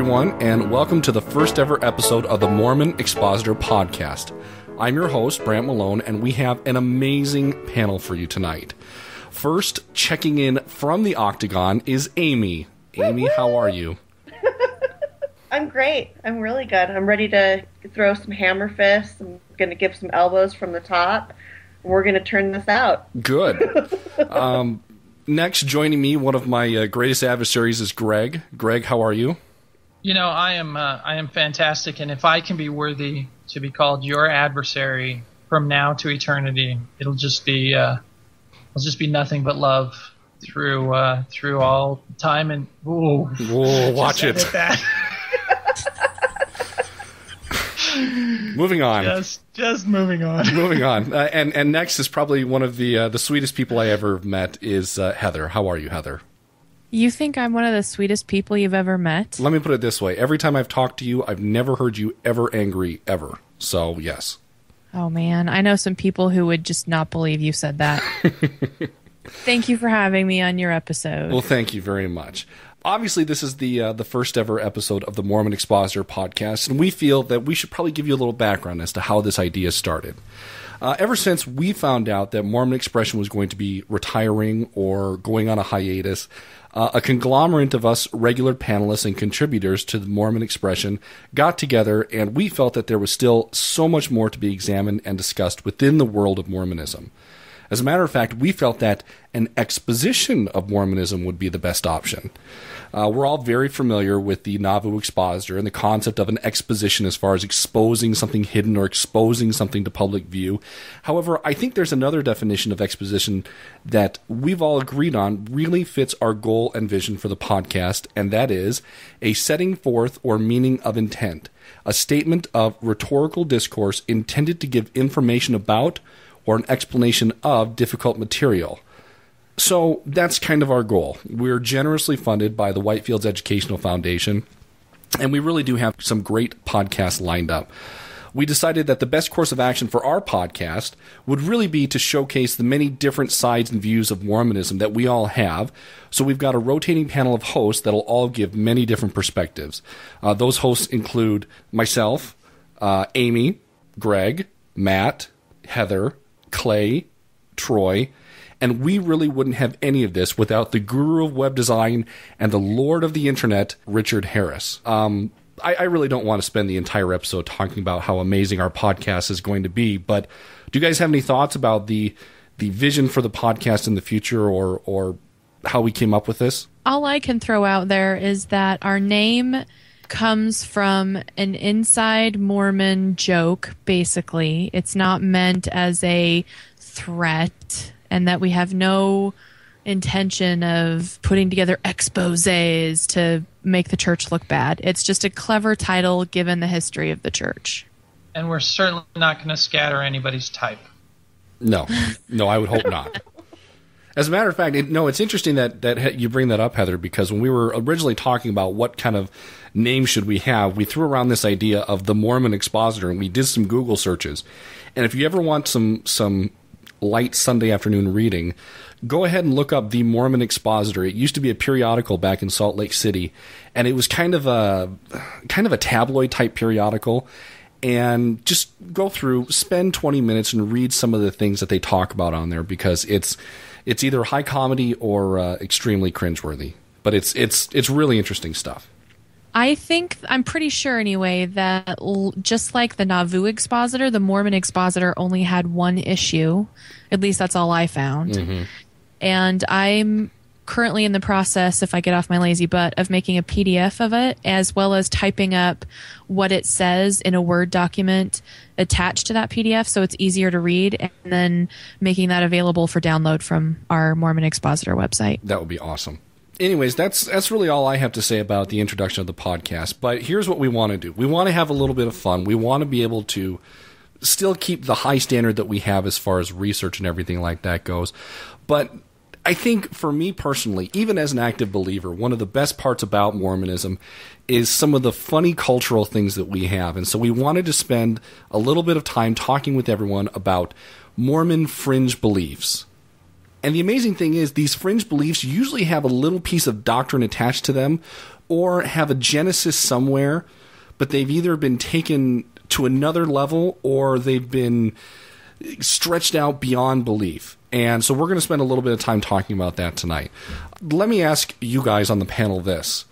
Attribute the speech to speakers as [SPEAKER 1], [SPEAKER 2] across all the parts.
[SPEAKER 1] everyone, and welcome to the first ever episode of the Mormon Expositor Podcast. I'm your host, Brandt Malone, and we have an amazing panel for you tonight. First, checking in from the Octagon is Amy. Amy, how are you?
[SPEAKER 2] I'm great. I'm really good. I'm ready to throw some hammer fists. I'm going to give some elbows from the top. We're going to turn this out.
[SPEAKER 1] Good. Um, next, joining me, one of my uh, greatest adversaries is Greg. Greg, how are you?
[SPEAKER 3] You know, I am uh, I am fantastic, and if I can be worthy to be called your adversary from now to eternity, it'll just be uh, it'll just be nothing but love through uh, through all time and ooh,
[SPEAKER 1] Whoa, watch it. Moving on.
[SPEAKER 3] just just moving on.
[SPEAKER 1] Moving on. Uh, and and next is probably one of the uh, the sweetest people I ever met is uh, Heather. How are you, Heather?
[SPEAKER 4] You think I'm one of the sweetest people you've ever met?
[SPEAKER 1] Let me put it this way: every time I've talked to you, I've never heard you ever angry ever. So yes.
[SPEAKER 4] Oh man, I know some people who would just not believe you said that. Thank you for having me on your episode.
[SPEAKER 1] Well, thank you very much. Obviously, this is the uh, the first ever episode of the Mormon Expositor podcast, and we feel that we should probably give you a little background as to how this idea started. Uh, ever since we found out that Mormon Expression was going to be retiring or going on a hiatus, uh, a conglomerate of us regular panelists and contributors to the Mormon Expression got together, and we felt that there was still so much more to be examined and discussed within the world of Mormonism. As a matter of fact, we felt that an exposition of Mormonism would be the best option. Uh, we're all very familiar with the Nauvoo expositor and the concept of an exposition as far as exposing something hidden or exposing something to public view. However, I think there's another definition of exposition that we've all agreed on really fits our goal and vision for the podcast, and that is a setting forth or meaning of intent, a statement of rhetorical discourse intended to give information about or an explanation of difficult material. So that's kind of our goal. We're generously funded by the Whitefields Educational Foundation, and we really do have some great podcasts lined up. We decided that the best course of action for our podcast would really be to showcase the many different sides and views of Mormonism that we all have. So we've got a rotating panel of hosts that'll all give many different perspectives. Uh, those hosts include myself, uh, Amy, Greg, Matt, Heather, Clay, Troy, and we really wouldn't have any of this without the guru of web design and the lord of the internet, Richard Harris. Um, I, I really don't want to spend the entire episode talking about how amazing our podcast is going to be, but do you guys have any thoughts about the the vision for the podcast in the future, or or how we came up with this?
[SPEAKER 4] All I can throw out there is that our name comes from an inside Mormon joke, basically. It's not meant as a threat, and that we have no intention of putting together exposes to make the church look bad. It's just a clever title given the history of the church.
[SPEAKER 3] And we're certainly not going to scatter anybody's type.
[SPEAKER 1] No, no, I would hope not. As a matter of fact, it, no, it's interesting that that you bring that up, Heather, because when we were originally talking about what kind of name should we have, we threw around this idea of the Mormon Expositor, and we did some Google searches. And if you ever want some some light Sunday afternoon reading, go ahead and look up the Mormon Expositor. It used to be a periodical back in Salt Lake City, and it was kind of a kind of a tabloid type periodical. And just go through, spend 20 minutes and read some of the things that they talk about on there because it's it's either high comedy or uh, extremely cringeworthy. But it's it's it's really interesting stuff.
[SPEAKER 4] I think I'm pretty sure anyway that l- just like the Nauvoo expositor, the Mormon expositor only had one issue. At least that's all I found. Mm-hmm. And I'm currently in the process, if I get off my lazy butt, of making a PDF of it, as well as typing up what it says in a Word document attached to that PDF so it's easier to read, and then making that available for download from our Mormon expositor website.
[SPEAKER 1] That would be awesome. Anyways, that's that's really all I have to say about the introduction of the podcast. But here's what we want to do. We want to have a little bit of fun. We want to be able to still keep the high standard that we have as far as research and everything like that goes. But I think for me personally, even as an active believer, one of the best parts about Mormonism is some of the funny cultural things that we have. And so we wanted to spend a little bit of time talking with everyone about Mormon fringe beliefs. And the amazing thing is, these fringe beliefs usually have a little piece of doctrine attached to them or have a genesis somewhere, but they've either been taken to another level or they've been stretched out beyond belief. And so we're going to spend a little bit of time talking about that tonight. Let me ask you guys on the panel this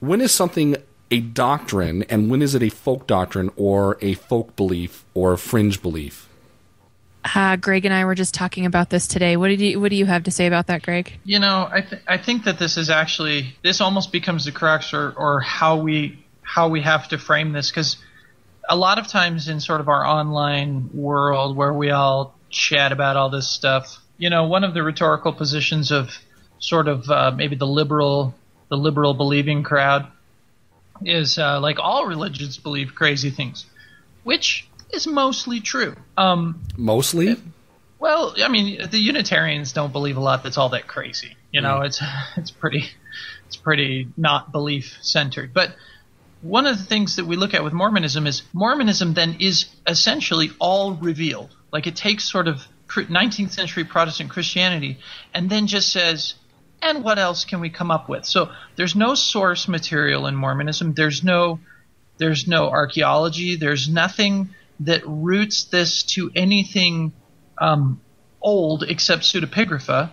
[SPEAKER 1] When is something a doctrine, and when is it a folk doctrine or a folk belief or a fringe belief?
[SPEAKER 4] Uh, Greg and I were just talking about this today. What did you What do you have to say about that, Greg?
[SPEAKER 3] You know, I th- I think that this is actually this almost becomes the crux or or how we how we have to frame this because a lot of times in sort of our online world where we all chat about all this stuff, you know, one of the rhetorical positions of sort of uh, maybe the liberal the liberal believing crowd is uh, like all religions believe crazy things, which is mostly true. Um,
[SPEAKER 1] Mostly?
[SPEAKER 3] well, I mean, the Unitarians don't believe a lot that's all that crazy. You know, it's it's pretty it's pretty not belief centered. But one of the things that we look at with Mormonism is Mormonism then is essentially all revealed. Like it takes sort of 19th century Protestant Christianity and then just says, and what else can we come up with? So there's no source material in Mormonism. There's no there's no archaeology. There's nothing that roots this to anything um, old except pseudepigrapha.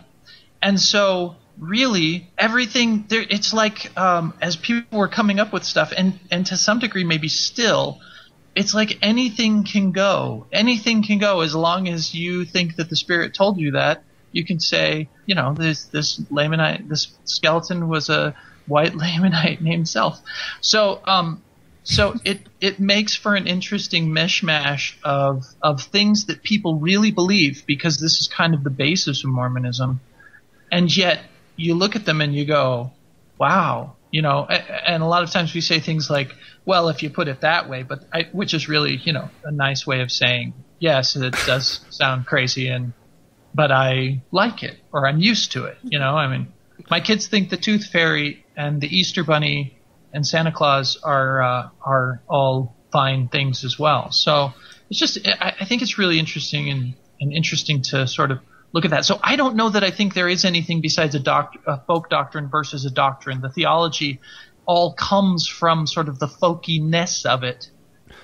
[SPEAKER 3] And so really everything there it's like um, as people were coming up with stuff and and to some degree maybe still it's like anything can go. Anything can go. As long as you think that the spirit told you that you can say you know this this lamanite this skeleton was a white lamanite named Zelph. So um so it it makes for an interesting mishmash of of things that people really believe because this is kind of the basis of mormonism and yet you look at them and you go, wow, you know, and a lot of times we say things like, well, if you put it that way, but I, which is really, you know, a nice way of saying, yes, it does sound crazy and, but I like it or I'm used to it. You know, I mean, my kids think the tooth fairy and the Easter bunny and Santa Claus are, uh, are all fine things as well. So it's just, I, I think it's really interesting and, and interesting to sort of look at that. So I don't know that I think there is anything besides a, doc, a folk doctrine versus a doctrine. The theology all comes from sort of the folkiness of it,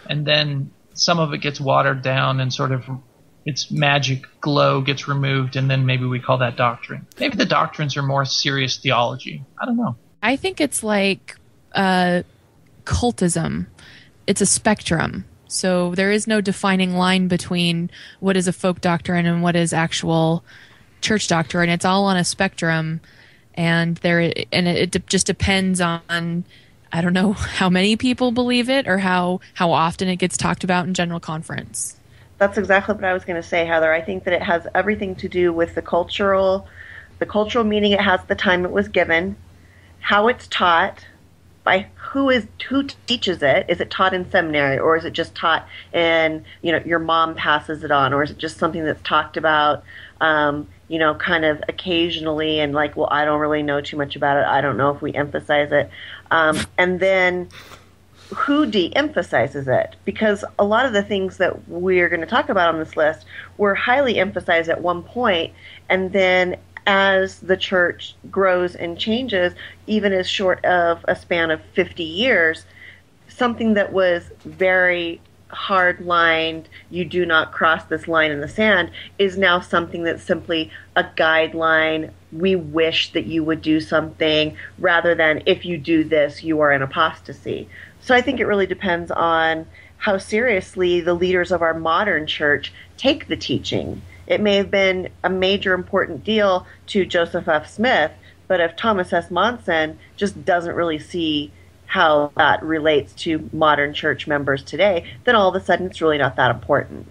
[SPEAKER 3] and then some of it gets watered down and sort of its magic glow gets removed, and then maybe we call that doctrine. Maybe the doctrines are more serious theology. I don't know.
[SPEAKER 4] I think it's like uh, cultism. It's a spectrum. So there is no defining line between what is a folk doctrine and what is actual church doctrine. It's all on a spectrum, and there and it, it just depends on I don't know how many people believe it or how how often it gets talked about in general conference.
[SPEAKER 2] That's exactly what I was going to say, Heather. I think that it has everything to do with the cultural, the cultural meaning it has the time it was given, how it's taught, by who is who teaches it? Is it taught in seminary or is it just taught in you know your mom passes it on or is it just something that's talked about um, you know kind of occasionally and like well i don't really know too much about it. I don't know if we emphasize it. Um, and then who de-emphasizes it? Because a lot of the things that we're going to talk about on this list were highly emphasized at one point and then as the church grows and changes, even as short of a span of 50 years, something that was very hard lined, you do not cross this line in the sand, is now something that's simply a guideline. We wish that you would do something rather than if you do this, you are in apostasy. So I think it really depends on how seriously the leaders of our modern church take the teaching it may have been a major important deal to Joseph F. Smith, but if Thomas S. Monson just doesn't really see how that relates to modern church members today, then all of a sudden it's really not that important.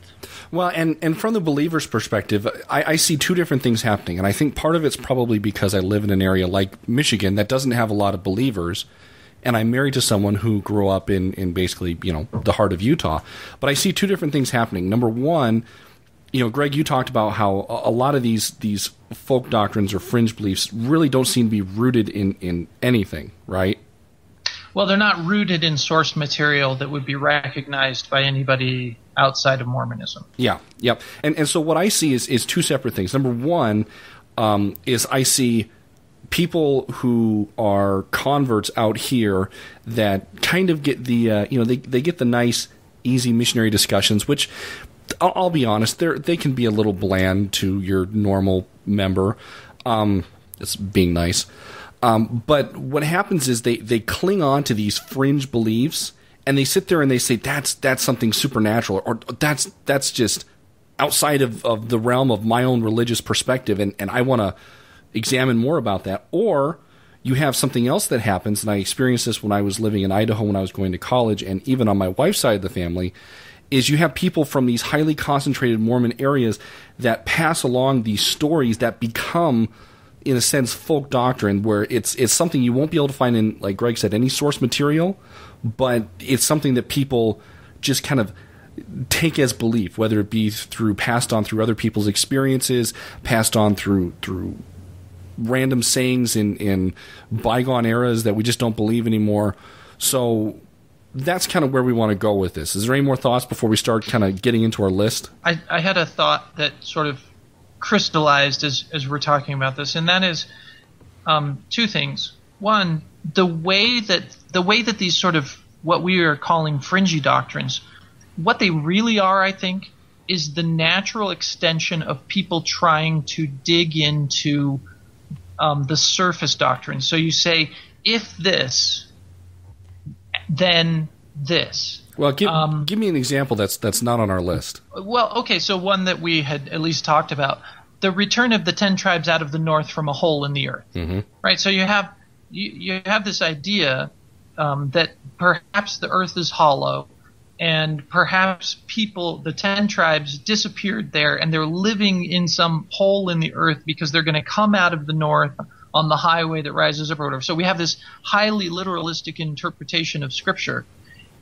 [SPEAKER 1] Well, and, and from the believer's perspective, I, I, see two different things happening. And I think part of it's probably because I live in an area like Michigan that doesn't have a lot of believers. And I'm married to someone who grew up in, in basically, you know, the heart of Utah. But I see two different things happening. Number one, you know, Greg, you talked about how a lot of these these folk doctrines or fringe beliefs really don't seem to be rooted in in anything, right?
[SPEAKER 3] Well, they're not rooted in source material that would be recognized by anybody outside of Mormonism.
[SPEAKER 1] Yeah, yep. And and so what I see is is two separate things. Number one um, is I see people who are converts out here that kind of get the uh, you know they they get the nice easy missionary discussions, which I'll, I'll be honest, they they can be a little bland to your normal member. Um, it's being nice. Um, but what happens is they, they cling on to these fringe beliefs and they sit there and they say that's that's something supernatural or that's that's just outside of, of the realm of my own religious perspective and, and I want to examine more about that. Or you have something else that happens, and I experienced this when I was living in Idaho when I was going to college, and even on my wife's side of the family, is you have people from these highly concentrated Mormon areas that pass along these stories that become in a sense folk doctrine where it's it's something you won't be able to find in like Greg said any source material but it's something that people just kind of take as belief whether it be through passed on through other people's experiences passed on through through random sayings in in bygone eras that we just don't believe anymore. So that's kind of where we want to go with this is there any more thoughts before we start kind of getting into our list
[SPEAKER 3] I, I had a thought that sort of crystallized as, as we're talking about this, and that is um, two things. One, the way that the way that these sort of what we are calling fringy doctrines, what they really are, I think, is the natural extension of people trying to dig into um, the surface doctrine. So you say, if this, then this.
[SPEAKER 1] well give,
[SPEAKER 3] Um,
[SPEAKER 1] give me an example that's that's not on our list
[SPEAKER 3] Well, okay, so one that we had at least talked about the return of the ten tribes out of the north from a hole in the earth.
[SPEAKER 1] Mhm.
[SPEAKER 3] Right. So you have you, you have this idea um, that perhaps the earth is hollow, and perhaps people, the ten tribes, disappeared there, and they're living in some hole in the earth because they're going to come out of the north on the highway that rises up or whatever. So we have this highly literalistic interpretation of scripture,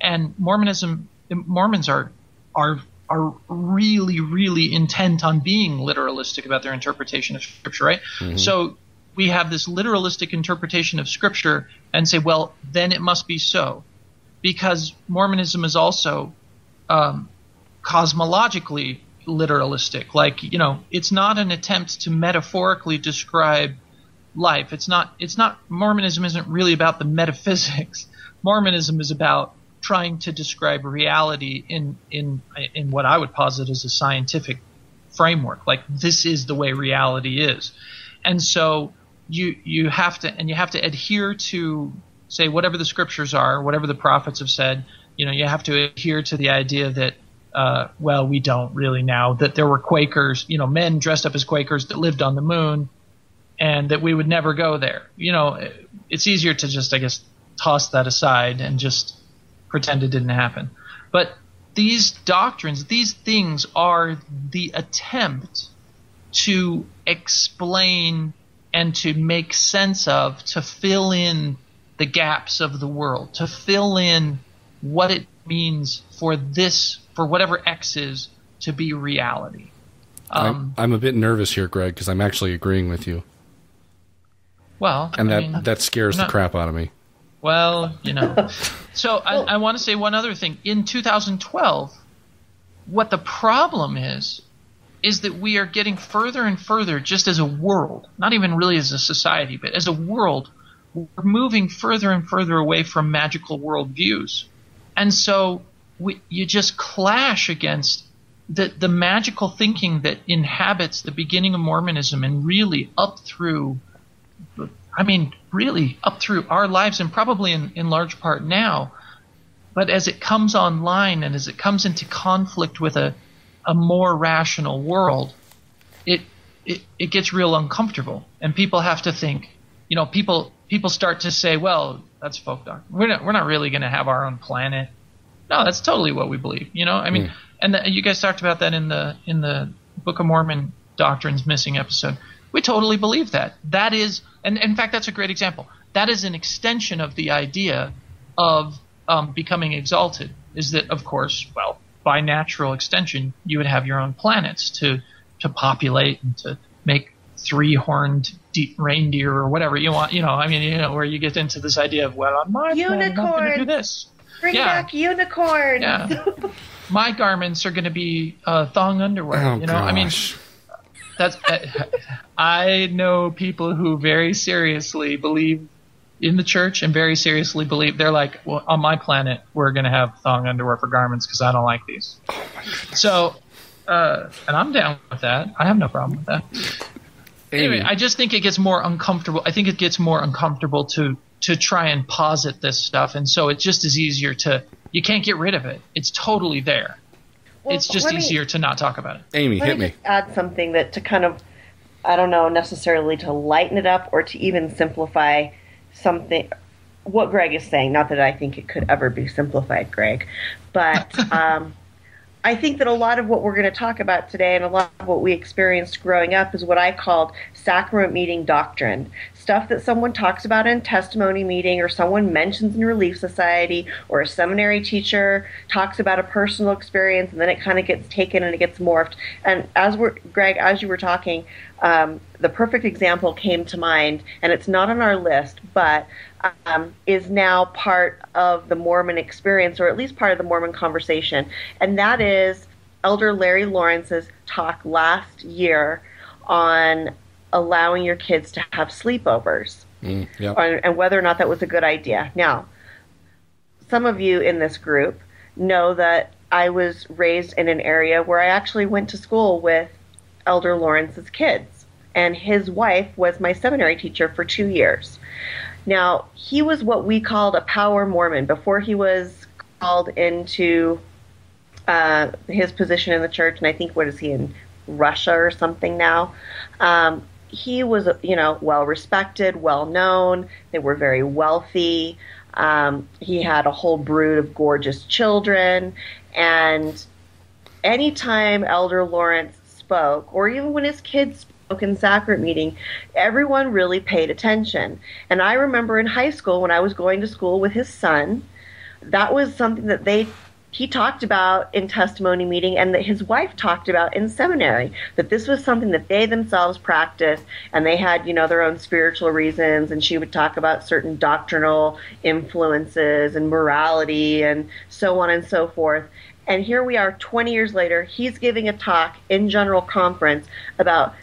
[SPEAKER 3] and Mormonism Mormons are are are really really intent on being literalistic about their interpretation of scripture, right? So we have this literalistic interpretation of scripture and say, well, then it must be so, because Mormonism is also um, cosmologically literalistic. Like you know, it's not an attempt to metaphorically describe life. It's not. It's not. Mormonism isn't really about the metaphysics. Mormonism is about trying to describe reality in in in what I would posit as a scientific framework. Like this is the way reality is, and so you you have to and you have to adhere to say whatever the scriptures are, whatever the prophets have said. You know, you have to adhere to the idea that. Uh, well, we don't really now that there were Quakers, you know, men dressed up as Quakers that lived on the moon, and that we would never go there. You know, it's easier to just, I guess, toss that aside and just pretend it didn't happen. But these doctrines, these things are the attempt to explain and to make sense of, to fill in the gaps of the world, to fill in what it means for this, for whatever X is, to be reality. Um,
[SPEAKER 1] I'm, I'm a bit nervous here greg because i'm actually agreeing with you
[SPEAKER 3] well,
[SPEAKER 1] and
[SPEAKER 3] I
[SPEAKER 1] that
[SPEAKER 3] mean,
[SPEAKER 1] that scares
[SPEAKER 3] I'm
[SPEAKER 1] the crap out of me
[SPEAKER 3] Well, you know. so I, I want to say one other thing. In 2012, what the problem is, is that we are getting further and further, just as a world, not even really as a society, but as a world, we're moving further and further away from magical worldviews. And so we, you just clash against the, the magical thinking that inhabits the beginning of Mormonism and really up through I mean, really up through our lives and probably in, in large part now. But as it comes online and as it comes into conflict with a, a more rational world, it, it it gets real uncomfortable. And people have to think, you know, people people start to say, well, that's folk doctrine. We're not we're not really going to have our own planet. No, that's totally what we believe. You know, I mean, and the, you guys talked about that in the in the Book of Mormon doctrines missing episode. We totally believe that. That is, and in fact, that's a great example. That is an extension of the idea of um, becoming exalted. Is that, of course, well, by natural extension, you would have your own planets to to populate and to make three horned de- reindeer or whatever you want. You know, I mean, you know, where you get into this idea of well, on my planet, I'm going to
[SPEAKER 2] Unicorn.
[SPEAKER 3] do this.
[SPEAKER 2] Bring
[SPEAKER 3] Yeah.
[SPEAKER 2] back unicorn.
[SPEAKER 3] Yeah. My garments are going to be uh, thong underwear.
[SPEAKER 1] Oh,
[SPEAKER 3] you know, I mean,
[SPEAKER 1] gosh.
[SPEAKER 3] That's I know people who very seriously believe in the church and very seriously believe they're like, well, on my planet, we're going to have thong underwear for garments because I don't like these. so, uh, and I'm down with that. I have no problem with that. Anyway, I just think it gets more uncomfortable. I think it gets more uncomfortable to to try and posit this stuff, and so it just is easier to. You can't get rid of it. It's totally there.
[SPEAKER 2] Well,
[SPEAKER 3] it's just
[SPEAKER 2] let me-
[SPEAKER 3] easier to not talk about it.
[SPEAKER 1] Amy,
[SPEAKER 2] Let
[SPEAKER 1] hit
[SPEAKER 2] me
[SPEAKER 1] me.
[SPEAKER 2] just add something that to kind of, I don't know necessarily to lighten it up or to even simplify something. What Greg is saying, not that I think it could ever be simplified, Greg, but um, I think that a lot of what we're going to talk about today and a lot of what we experienced growing up is what I called sacrament meeting doctrine. Stuff that someone talks about in testimony meeting or someone mentions in Relief Society or a seminary teacher talks about a personal experience and then it kind of gets taken and it gets morphed. And as we're, Greg, as you were talking, um, the perfect example came to mind, and it's not on our list, but um, is now part of the Mormon experience, or at least part of the Mormon conversation, and that is Elder Larry Lawrence's talk last year on allowing your kids to have sleepovers
[SPEAKER 1] Mm, yeah.
[SPEAKER 2] and and whether or not that was a good idea. Now, some of you in this group know that I was raised in an area where I actually went to school with Elder Lawrence's kids, and his wife was my seminary teacher for two years. Now, he was what we called a power Mormon before he was called into uh, his position in the church, and I think what is he in Russia or something now? Um, he was, you know, well respected, well known. They were very wealthy. Um, he had a whole brood of gorgeous children, and anytime Elder Lawrence spoke, or even when his kids spoke in sacrament meeting, everyone really paid attention. And I remember in high school when I was going to school with his son, that was something that they he talked about in testimony meeting and that his wife talked about in seminary that this was something that they themselves practiced and they had you know their own spiritual reasons and she would talk about certain doctrinal influences and morality and so on and so forth and here we are 20 years later he's giving a talk in general conference about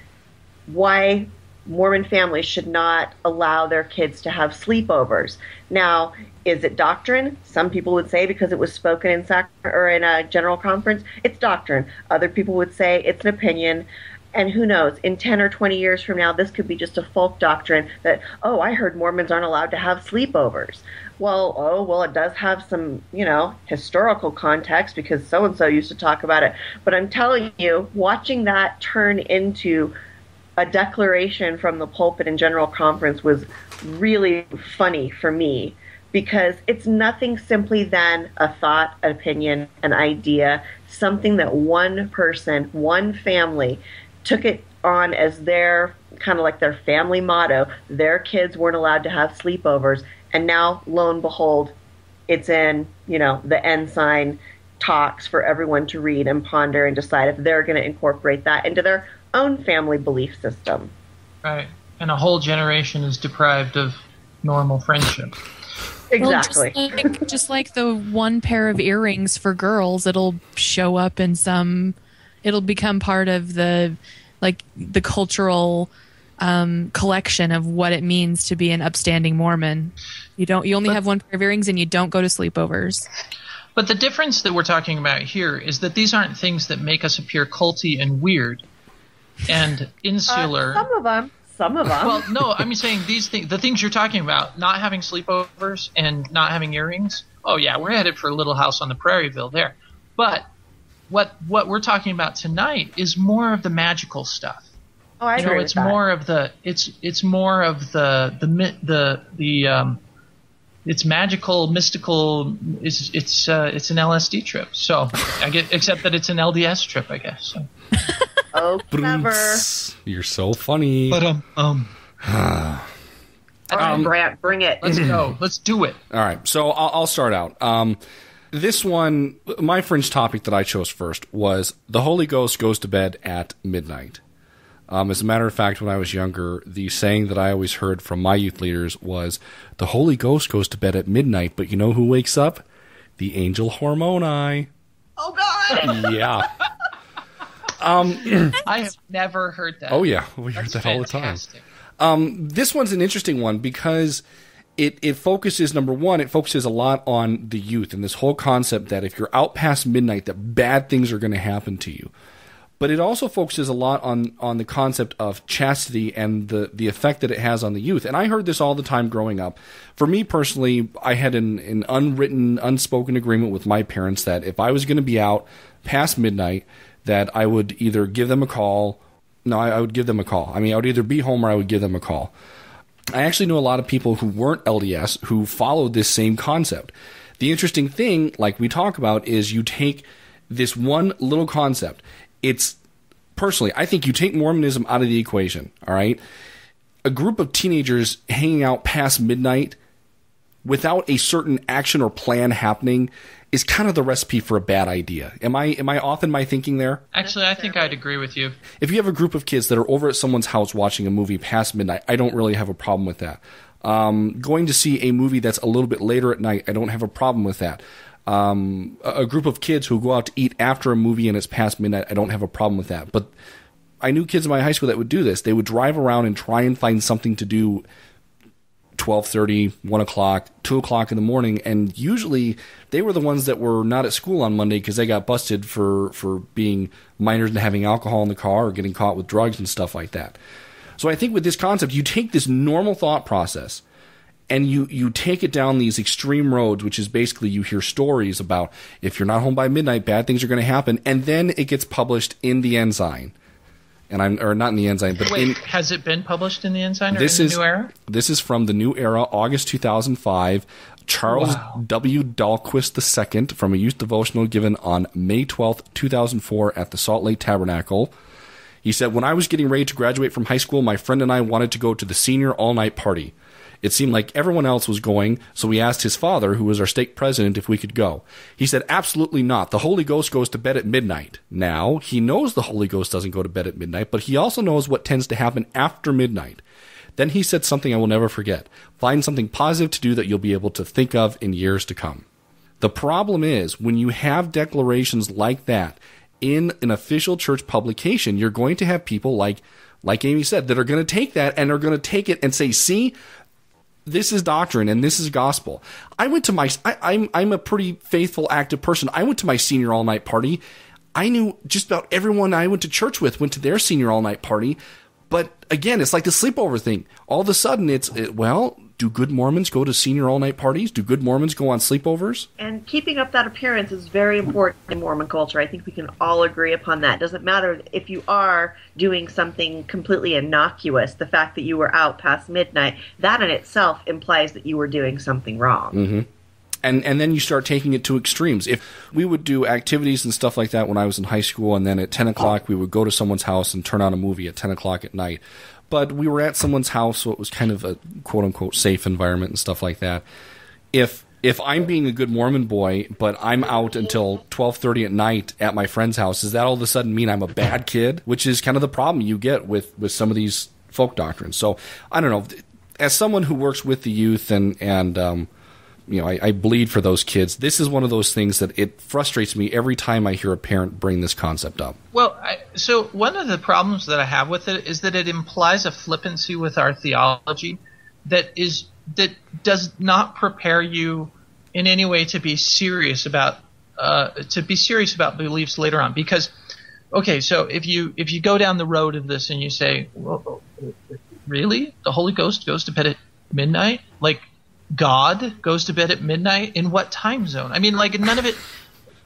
[SPEAKER 2] why Mormon families should not allow their kids to have sleepovers. Now, is it doctrine? Some people would say because it was spoken in sac- or in a general conference, it's doctrine. Other people would say it's an opinion. And who knows, in 10 or 20 years from now, this could be just a folk doctrine that, oh, I heard Mormons aren't allowed to have sleepovers. Well, oh, well, it does have some, you know, historical context because so and so used to talk about it. But I'm telling you, watching that turn into a declaration from the pulpit in general conference was really funny for me because it's nothing simply than a thought, an opinion, an idea, something that one person, one family took it on as their kind of like their family motto. Their kids weren't allowed to have sleepovers, and now lo and behold, it's in, you know, the ensign talks for everyone to read and ponder and decide if they're going to incorporate that into their own family belief system.
[SPEAKER 3] Right. And a whole generation is deprived of normal friendship.
[SPEAKER 2] Exactly.
[SPEAKER 4] Well, just, like, just like the one pair of earrings for girls, it'll show up in some. It'll become part of the, like the cultural um, collection of what it means to be an upstanding Mormon. You don't. You only have one pair of earrings, and you don't go to sleepovers.
[SPEAKER 3] But the difference that we're talking about here is that these aren't things that make us appear culty and weird and insular.
[SPEAKER 2] Uh, some of them. Some of them.
[SPEAKER 3] well, no, I'm saying these things, the things you're talking about, not having sleepovers and not having earrings. Oh yeah, we're headed for a little house on the Prairieville there. But what what we're talking about tonight is more of the magical stuff.
[SPEAKER 2] oh, I
[SPEAKER 3] you
[SPEAKER 2] agree
[SPEAKER 3] know, it's more of the it's it's more of the the the the um, it's magical, mystical. It's it's uh, it's an LSD trip. So I get except that it's an LDS trip, I guess. So.
[SPEAKER 2] Oh, clever.
[SPEAKER 1] You're so funny.
[SPEAKER 3] um um.
[SPEAKER 2] All right, Brandt, bring it.
[SPEAKER 3] Let's go. Let's do it.
[SPEAKER 1] All right, so I'll, I'll start out. Um, this one, my fringe topic that I chose first was the Holy Ghost goes to bed at midnight. Um, as a matter of fact, when I was younger, the saying that I always heard from my youth leaders was, "The Holy Ghost goes to bed at midnight, but you know who wakes up? The angel hormoni."
[SPEAKER 2] Oh God!
[SPEAKER 1] yeah.
[SPEAKER 3] Um, I have never heard that.
[SPEAKER 1] Oh yeah, we heard
[SPEAKER 3] That's
[SPEAKER 1] that all the time.
[SPEAKER 3] fantastic.
[SPEAKER 1] Um, this one's an interesting one because it, it focuses number one it focuses a lot on the youth and this whole concept that if you're out past midnight that bad things are going to happen to you but it also focuses a lot on on the concept of chastity and the the effect that it has on the youth and i heard this all the time growing up for me personally i had an, an unwritten unspoken agreement with my parents that if i was going to be out past midnight that i would either give them a call no I, I would give them a call i mean i would either be home or i would give them a call I actually knew a lot of people who weren't LDS who followed this same concept. The interesting thing, like we talk about, is you take this one little concept. It's personally, I think you take Mormonism out of the equation, all right? A group of teenagers hanging out past midnight without a certain action or plan happening is kind of the recipe for a bad idea. Am I am I off in my thinking there?
[SPEAKER 3] Actually, I think I'd agree with you.
[SPEAKER 1] if you have a group of kids that are over at someone's house watching a movie past midnight, I don't really have a problem with that. Um, going to see a movie that's a little bit later at night, I don't have a problem with that. Um, a, a group of kids who go out to eat after a movie and it's past midnight, I don't have a problem with that. But I knew kids in my high school that would do this. They would drive around and try and find something to do 12.30 1 o'clock 2 o'clock in the morning and usually they were the ones that were not at school on monday because they got busted for, for being minors and having alcohol in the car or getting caught with drugs and stuff like that. So i think with this concept you take this normal thought process and you, you take it down these extreme roads which is basically you hear stories about if you're not home by midnight bad things are going to happen and then it gets published in the ensign and i'm or not in the ensign but
[SPEAKER 3] Wait,
[SPEAKER 1] in
[SPEAKER 3] has it been published in the Ensign or
[SPEAKER 1] this
[SPEAKER 3] in
[SPEAKER 1] is
[SPEAKER 3] the New Era?
[SPEAKER 1] this is from the New Era, August 2005. Charles
[SPEAKER 3] Wow.
[SPEAKER 1] W. Dahlquist II from a youth devotional given on May 12th, 2004 at the Salt Lake Tabernacle. He said, When I was getting ready to graduate from high school, my friend and I wanted to go to the senior all night party. It seemed like everyone else was going, so we asked his father, who was our stake president, if we could go. He said, Absolutely not. The Holy Ghost goes to bed at midnight. Now, he knows the Holy Ghost doesn't go to bed at midnight, but he also knows what tends to happen after midnight. Then he said something I will never forget. Find something positive to do that you'll be able to think of in years to come. The problem is when you have declarations like that in an official church publication, you're going to have people like like Amy said that are going to take that and are going to take it and say, "See, this is doctrine and this is gospel." I went to my I, I'm I'm a pretty faithful, active person. I went to my senior all night party. I knew just about everyone I went to church with went to their senior all night party. But again, it's like the sleepover thing. All of a sudden, it's it, well, do good Mormons go to senior all night parties? Do good Mormons go on sleepovers?
[SPEAKER 2] And keeping up that appearance is very important in Mormon culture. I think we can all agree upon that. It doesn't matter if you are doing something completely innocuous. The fact that you were out past midnight, that in itself implies that you were doing something wrong. Mm-hmm.
[SPEAKER 1] and and then you start taking it to extremes. If we would do activities and stuff like that when I was in high school, and then at ten o'clock we would go to someone's house and turn on a movie at ten o'clock at night. But we were at someone's house, so it was kind of a quote unquote safe environment and stuff like that. If if I'm being a good Mormon boy, but I'm out until twelve thirty at night at my friend's house, does that all of a sudden mean I'm a bad kid? Which is kind of the problem you get with with some of these folk doctrines. So I don't know. As someone who works with the youth and and um, you know, I, I bleed for those kids. This is one of those things that it frustrates me every time I hear a parent bring this concept up.
[SPEAKER 3] Well, I, so one of the problems that I have with it is that it implies a flippancy with our theology that is that does not prepare you in any way to be serious about uh, to be serious about beliefs later on. Because, okay, so if you if you go down the road of this and you say, well, really, the Holy Ghost goes to bed at midnight, like God goes to bed at midnight in what time zone? I mean, like none of it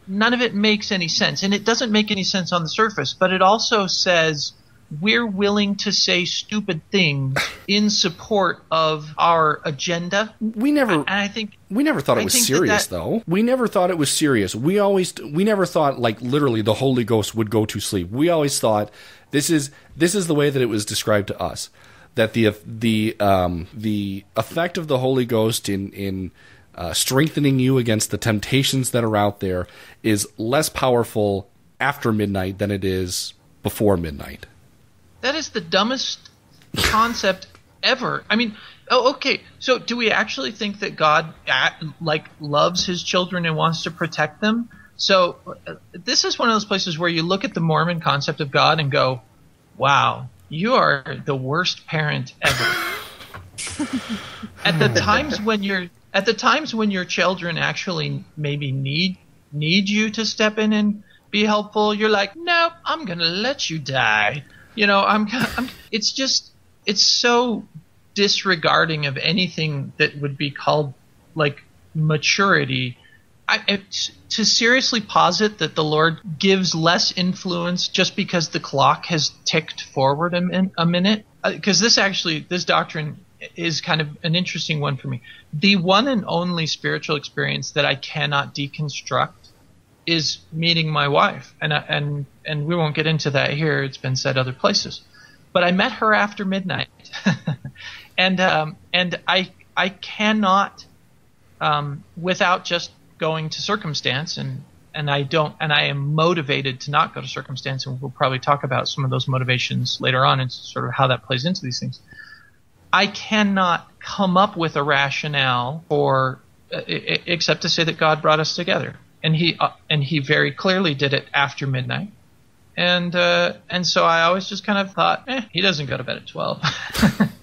[SPEAKER 3] none of it makes any sense. And it doesn't make any sense on the surface, but it also says we're willing to say stupid things in support of our agenda.
[SPEAKER 1] We never
[SPEAKER 3] And I think
[SPEAKER 1] we never thought it
[SPEAKER 3] I
[SPEAKER 1] was
[SPEAKER 3] think that
[SPEAKER 1] serious
[SPEAKER 3] that-
[SPEAKER 1] though. We never thought it was serious. We always we never thought like literally the Holy Ghost would go to sleep. We always thought this is this is the way that it was described to us that the the um, the effect of the Holy Ghost in in uh, strengthening you against the temptations that are out there is less powerful after midnight than it is before midnight.
[SPEAKER 3] That is the dumbest concept ever. I mean, oh, okay. So, do we actually think that God like loves His children and wants to protect them? So, uh, this is one of those places where you look at the Mormon concept of God and go, "Wow, you are the worst parent ever." at the hmm. times when you're at the times when your children actually maybe need need you to step in and be helpful, you're like, "Nope, I'm gonna let you die." You know, I'm, I'm it's just it's so disregarding of anything that would be called like maturity. I, it, to seriously posit that the Lord gives less influence just because the clock has ticked forward a, min, a minute, because uh, this actually this doctrine is kind of an interesting one for me. The one and only spiritual experience that I cannot deconstruct is meeting my wife, and uh, and and we won't get into that here. It's been said other places, but I met her after midnight, and um, and I I cannot um, without just going to circumstance and and I don't and I am motivated to not go to circumstance and we'll probably talk about some of those motivations later on and sort of how that plays into these things. I cannot come up with a rationale for uh, except to say that God brought us together and he uh, and he very clearly did it after midnight. And uh, and so I always just kind of thought, eh, he doesn't go to bed at twelve.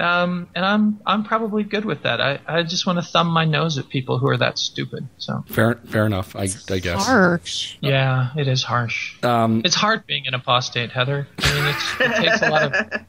[SPEAKER 3] um, and I'm I'm probably good with that. I, I just want to thumb my nose at people who are that stupid. So
[SPEAKER 1] fair fair enough. I, I guess
[SPEAKER 4] harsh.
[SPEAKER 3] Yeah, it is harsh. Um, it's hard being an apostate, Heather. I mean, it takes a lot of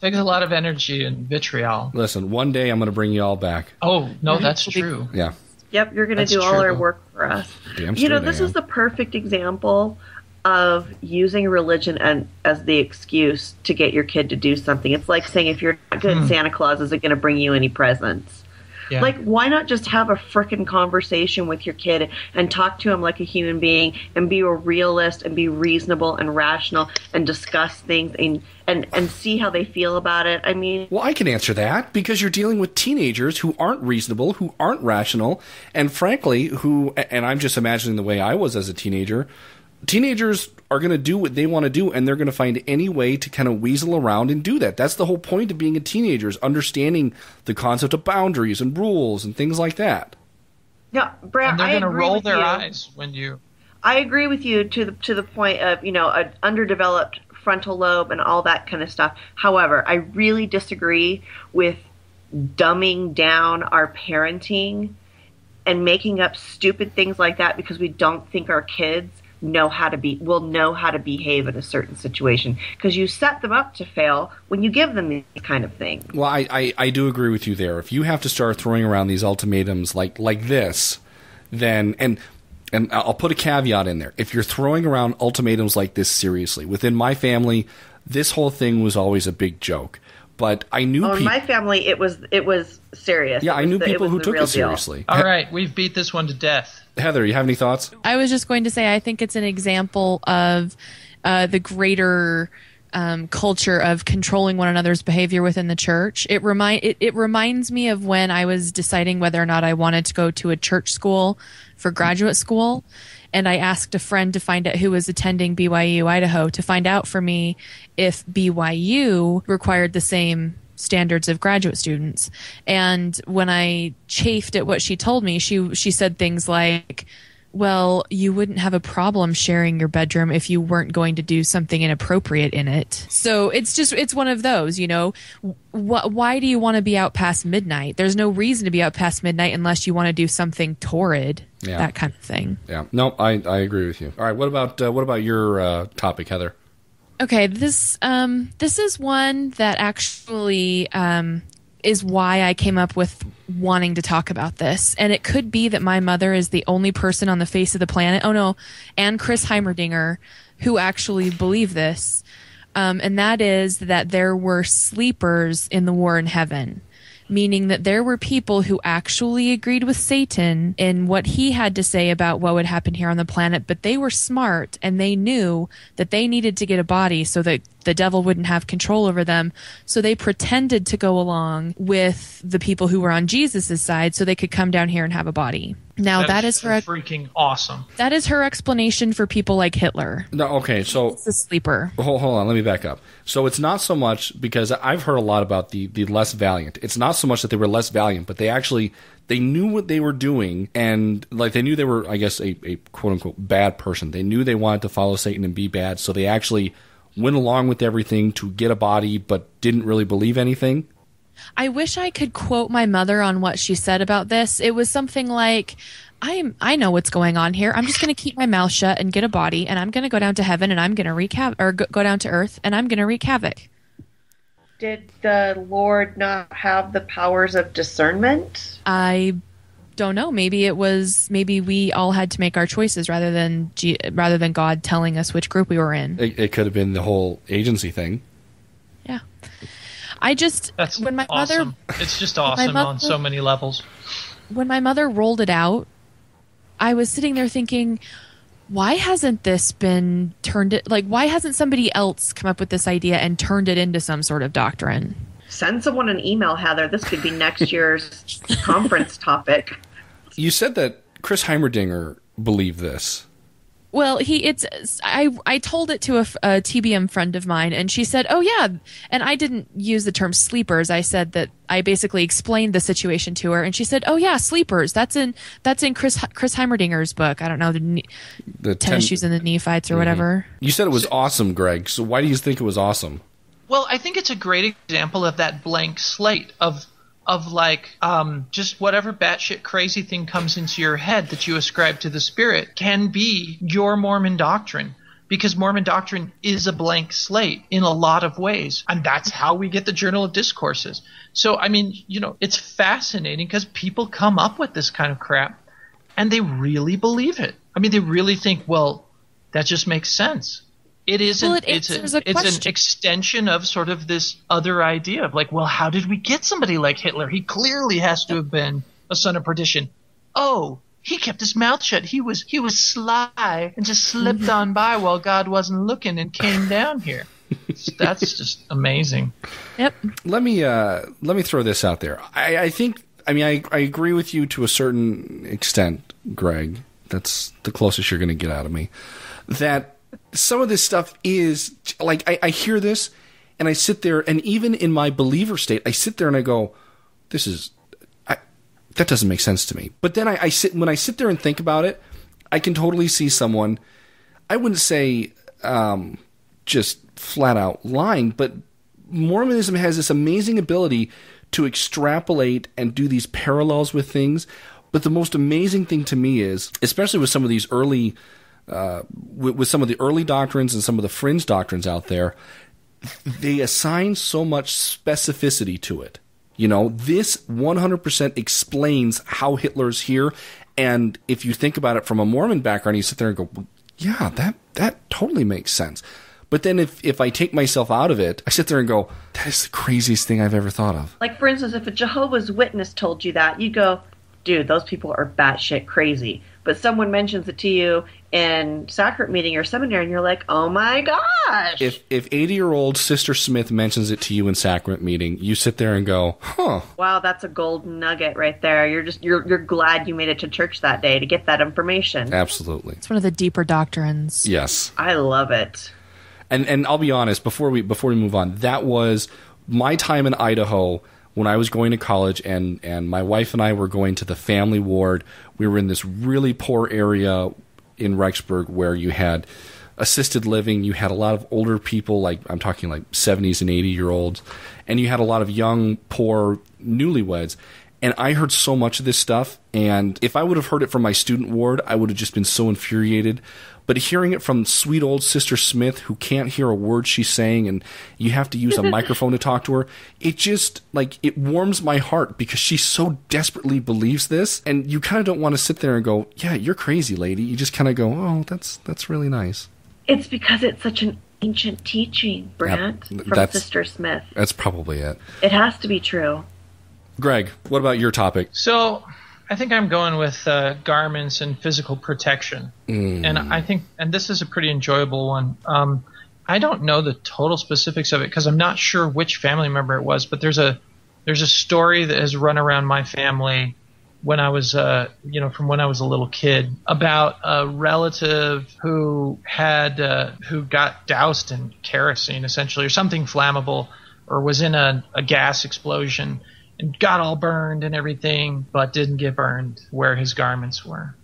[SPEAKER 3] takes a lot of energy and vitriol.
[SPEAKER 1] Listen, one day I'm going to bring you all back.
[SPEAKER 3] Oh no, that's true.
[SPEAKER 1] Yeah.
[SPEAKER 2] Yep, you're going to do all our work for us.
[SPEAKER 1] Damn
[SPEAKER 2] you know, this is the perfect example of using religion and as the excuse to get your kid to do something. It's like saying if you're not good, hmm. Santa Claus isn't going to bring you any presents. Yeah. Like, why not just have a frickin' conversation with your kid and talk to him like a human being and be a realist and be reasonable and rational and discuss things and, and, and see how they feel about it? I mean.
[SPEAKER 1] Well, I can answer that because you're dealing with teenagers who aren't reasonable, who aren't rational, and frankly, who, and I'm just imagining the way I was as a teenager, teenagers are going to do what they want to do and they're going to find any way to kind of weasel around and do that. That's the whole point of being a teenager is understanding the concept of boundaries and rules and things like that.
[SPEAKER 2] Yeah, Brad,
[SPEAKER 3] and they're going
[SPEAKER 2] to
[SPEAKER 3] roll their
[SPEAKER 2] you.
[SPEAKER 3] eyes when you
[SPEAKER 2] I agree with you to the to the point of, you know, an underdeveloped frontal lobe and all that kind of stuff. However, I really disagree with dumbing down our parenting and making up stupid things like that because we don't think our kids know how to be will know how to behave in a certain situation because you set them up to fail when you give them these kind of things.
[SPEAKER 1] Well, I, I, I do agree with you there. If you have to start throwing around these ultimatums like like this, then and and I'll put a caveat in there. If you're throwing around ultimatums like this seriously, within my family, this whole thing was always a big joke. But I knew
[SPEAKER 2] oh,
[SPEAKER 1] in
[SPEAKER 2] my family it was it was serious.
[SPEAKER 1] Yeah,
[SPEAKER 2] I
[SPEAKER 1] knew
[SPEAKER 2] the,
[SPEAKER 1] people
[SPEAKER 2] it
[SPEAKER 1] who took it seriously.
[SPEAKER 3] All right, we've beat this one to death.
[SPEAKER 1] Heather, you have any thoughts?
[SPEAKER 4] I was just going to say I think it's an example of uh, the greater um, culture of controlling one another's behavior within the church. It remind it, it reminds me of when I was deciding whether or not I wanted to go to a church school for graduate school and I asked a friend to find out who was attending BYU Idaho to find out for me if BYU required the same standards of graduate students. And when I chafed at what she told me, she she said things like well, you wouldn't have a problem sharing your bedroom if you weren't going to do something inappropriate in it. So it's just, it's one of those, you know, wh- why do you want to be out past midnight? There's no reason to be out past midnight unless you want to do something torrid, yeah. that kind of thing.
[SPEAKER 1] Yeah. No, I, I agree with you. All right. What about, uh, what about your uh, topic, Heather?
[SPEAKER 4] Okay. This, um, this is one that actually, um, is why I came up with wanting to talk about this. And it could be that my mother is the only person on the face of the planet. Oh no, and Chris Heimerdinger who actually believe this. Um, and that is that there were sleepers in the war in heaven meaning that there were people who actually agreed with Satan in what he had to say about what would happen here on the planet, but they were smart and they knew that they needed to get a body so that the devil wouldn't have control over them. So they pretended to go along with the people who were on Jesus' side so they could come down here and have a body. Now that is her
[SPEAKER 3] freaking awesome.
[SPEAKER 4] that is her explanation for people like Hitler.
[SPEAKER 1] No, okay, so
[SPEAKER 4] It's a sleeper.
[SPEAKER 1] hold, hold on, let me back up. So it's not so much because I've heard a lot about the the less valiant. It's not so much that they were less valiant, but they actually they knew what they were doing and like they knew they were I guess a, a quote unquote bad person. They knew they wanted to follow Satan and be bad, so they actually went along with everything to get a body but didn't really believe anything.
[SPEAKER 4] I wish I could quote my mother on what she said about this. It was something like, "I'm I know what's going on here. I'm just going to keep my mouth shut and get a body, and I'm going to go down to heaven and I'm going to wreak havoc, or go, go down to earth and I'm going to wreak havoc."
[SPEAKER 2] Did the Lord not have the powers of discernment?
[SPEAKER 4] I don't know. Maybe it was maybe we all had to make our choices rather than G, rather than God telling us which group we were in.
[SPEAKER 1] It, it could have been the whole agency thing.
[SPEAKER 4] Yeah. I just
[SPEAKER 3] That's
[SPEAKER 4] when my
[SPEAKER 3] awesome.
[SPEAKER 4] mother
[SPEAKER 3] It's just awesome
[SPEAKER 4] mother-
[SPEAKER 3] on so many levels.
[SPEAKER 4] when my mother rolled it out, I was sitting there thinking, why hasn't this been turned it like why hasn't somebody else come up with this idea and turned it into some sort of doctrine?
[SPEAKER 2] Send someone an email, Heather. This could be next year's conference topic.
[SPEAKER 1] You said that Chris Heimerdinger believed this.
[SPEAKER 4] Well, he it's I I told it to a TBM friend of mine, and she said, "Oh yeah," and I didn't use the term sleepers. I said that I basically explained the situation to her, and she said, "Oh yeah, sleepers. That's in that's in Chris Chris Heimerdinger's book. I don't know the knee,
[SPEAKER 1] The
[SPEAKER 4] ten
[SPEAKER 1] ten-
[SPEAKER 4] issues in the Nephites or mm-hmm. whatever."
[SPEAKER 1] You said it was awesome, Greg. So why do you think it was awesome?
[SPEAKER 3] Well, I think it's a great example of that blank slate of of like um, just whatever batshit crazy thing comes into your head that you ascribe to the spirit can be your Mormon doctrine. Because Mormon doctrine is a blank slate in a lot of ways. And that's how we get the Journal of Discourses. So, I mean, you know, it's fascinating because people come up with this kind of crap and they really believe it. I mean, they really think, well, that just makes sense. It isn't.
[SPEAKER 4] Well, it
[SPEAKER 3] it's a,
[SPEAKER 4] a
[SPEAKER 3] it's an extension of sort of this other idea of like, well, how did we get somebody like Hitler? He clearly has to have been a son of perdition. Oh, he kept his mouth shut. He was he was sly and just slipped
[SPEAKER 4] Mm-hmm.
[SPEAKER 3] on by while God wasn't looking and came down here. That's just amazing.
[SPEAKER 4] Yep.
[SPEAKER 1] let me uh, let me throw this out there. I, I think I mean I, I agree with you to a certain extent, Greg. That's the closest you're going to get out of me. That some of this stuff is like I, I hear this and I sit there and even in my believer state, I sit there and I go, "This is I, that doesn't make sense to me." But then I, I sit when I sit there and think about it, I can totally see someone. I wouldn't say um, just flat out lying, but Mormonism has this amazing ability to extrapolate and do these parallels with things. But the most amazing thing to me is, especially with some of these early, uh, with, with some of the early doctrines and some of the fringe doctrines out there, they assign so much specificity to it. You know, this 100% explains how Hitler's here. And if you think about it from a Mormon background, you sit there and go, well, yeah, that, that totally makes sense. But then if, if I take myself out of it, I sit there and go, that is the craziest thing I've ever thought of.
[SPEAKER 2] Like, for instance, if a Jehovah's Witness told you that, you go, dude, those people are batshit crazy. But someone mentions it to you in sacrament meeting or seminary, and you're like, oh my gosh.
[SPEAKER 1] If if 80 year old Sister Smith mentions it to you in sacrament meeting, you sit there and go, huh,
[SPEAKER 2] wow, that's a gold nugget right there. You're just you're you're glad you made it to church that day to get that information.
[SPEAKER 1] absolutely.
[SPEAKER 4] It's one of the deeper doctrines.
[SPEAKER 1] Yes.
[SPEAKER 2] I love it.
[SPEAKER 1] and and I'll be honest before we before we move on, that was my time in Idaho when I was going to college, and and my wife and I were going to the family ward. We were in this really poor area in Rexburg where you had assisted living, you had a lot of older people, like I'm talking like 70s and 80 year olds, and you had a lot of young, poor newlyweds. And I heard so much of this stuff, and if I would have heard it from my student ward, I would have just been so infuriated. But hearing it from sweet old Sister Smith, who can't hear a word she's saying, and you have to use a microphone to talk to her, it just, like, it warms my heart because she so desperately believes this. And you kind of don't want to sit there and go, yeah, you're crazy, lady. You just kind of go, oh, that's, that's really nice.
[SPEAKER 2] It's because it's such an ancient teaching, Brandt, from Sister Smith.
[SPEAKER 1] That's probably it.
[SPEAKER 2] It has to be true.
[SPEAKER 1] Greg, what about your topic?
[SPEAKER 3] So I think I'm going with uh, garments and physical protection, and I think, and this is a pretty enjoyable one. Um, I don't know the total specifics of it because I'm not sure which family member it was, but there's a there's a story that has run around my family when I was, uh, you know, from when I was a little kid about a relative who had uh, who got doused in kerosene essentially or something flammable, or was in a, a gas explosion and got all burned and everything, but didn't get burned where his garments were.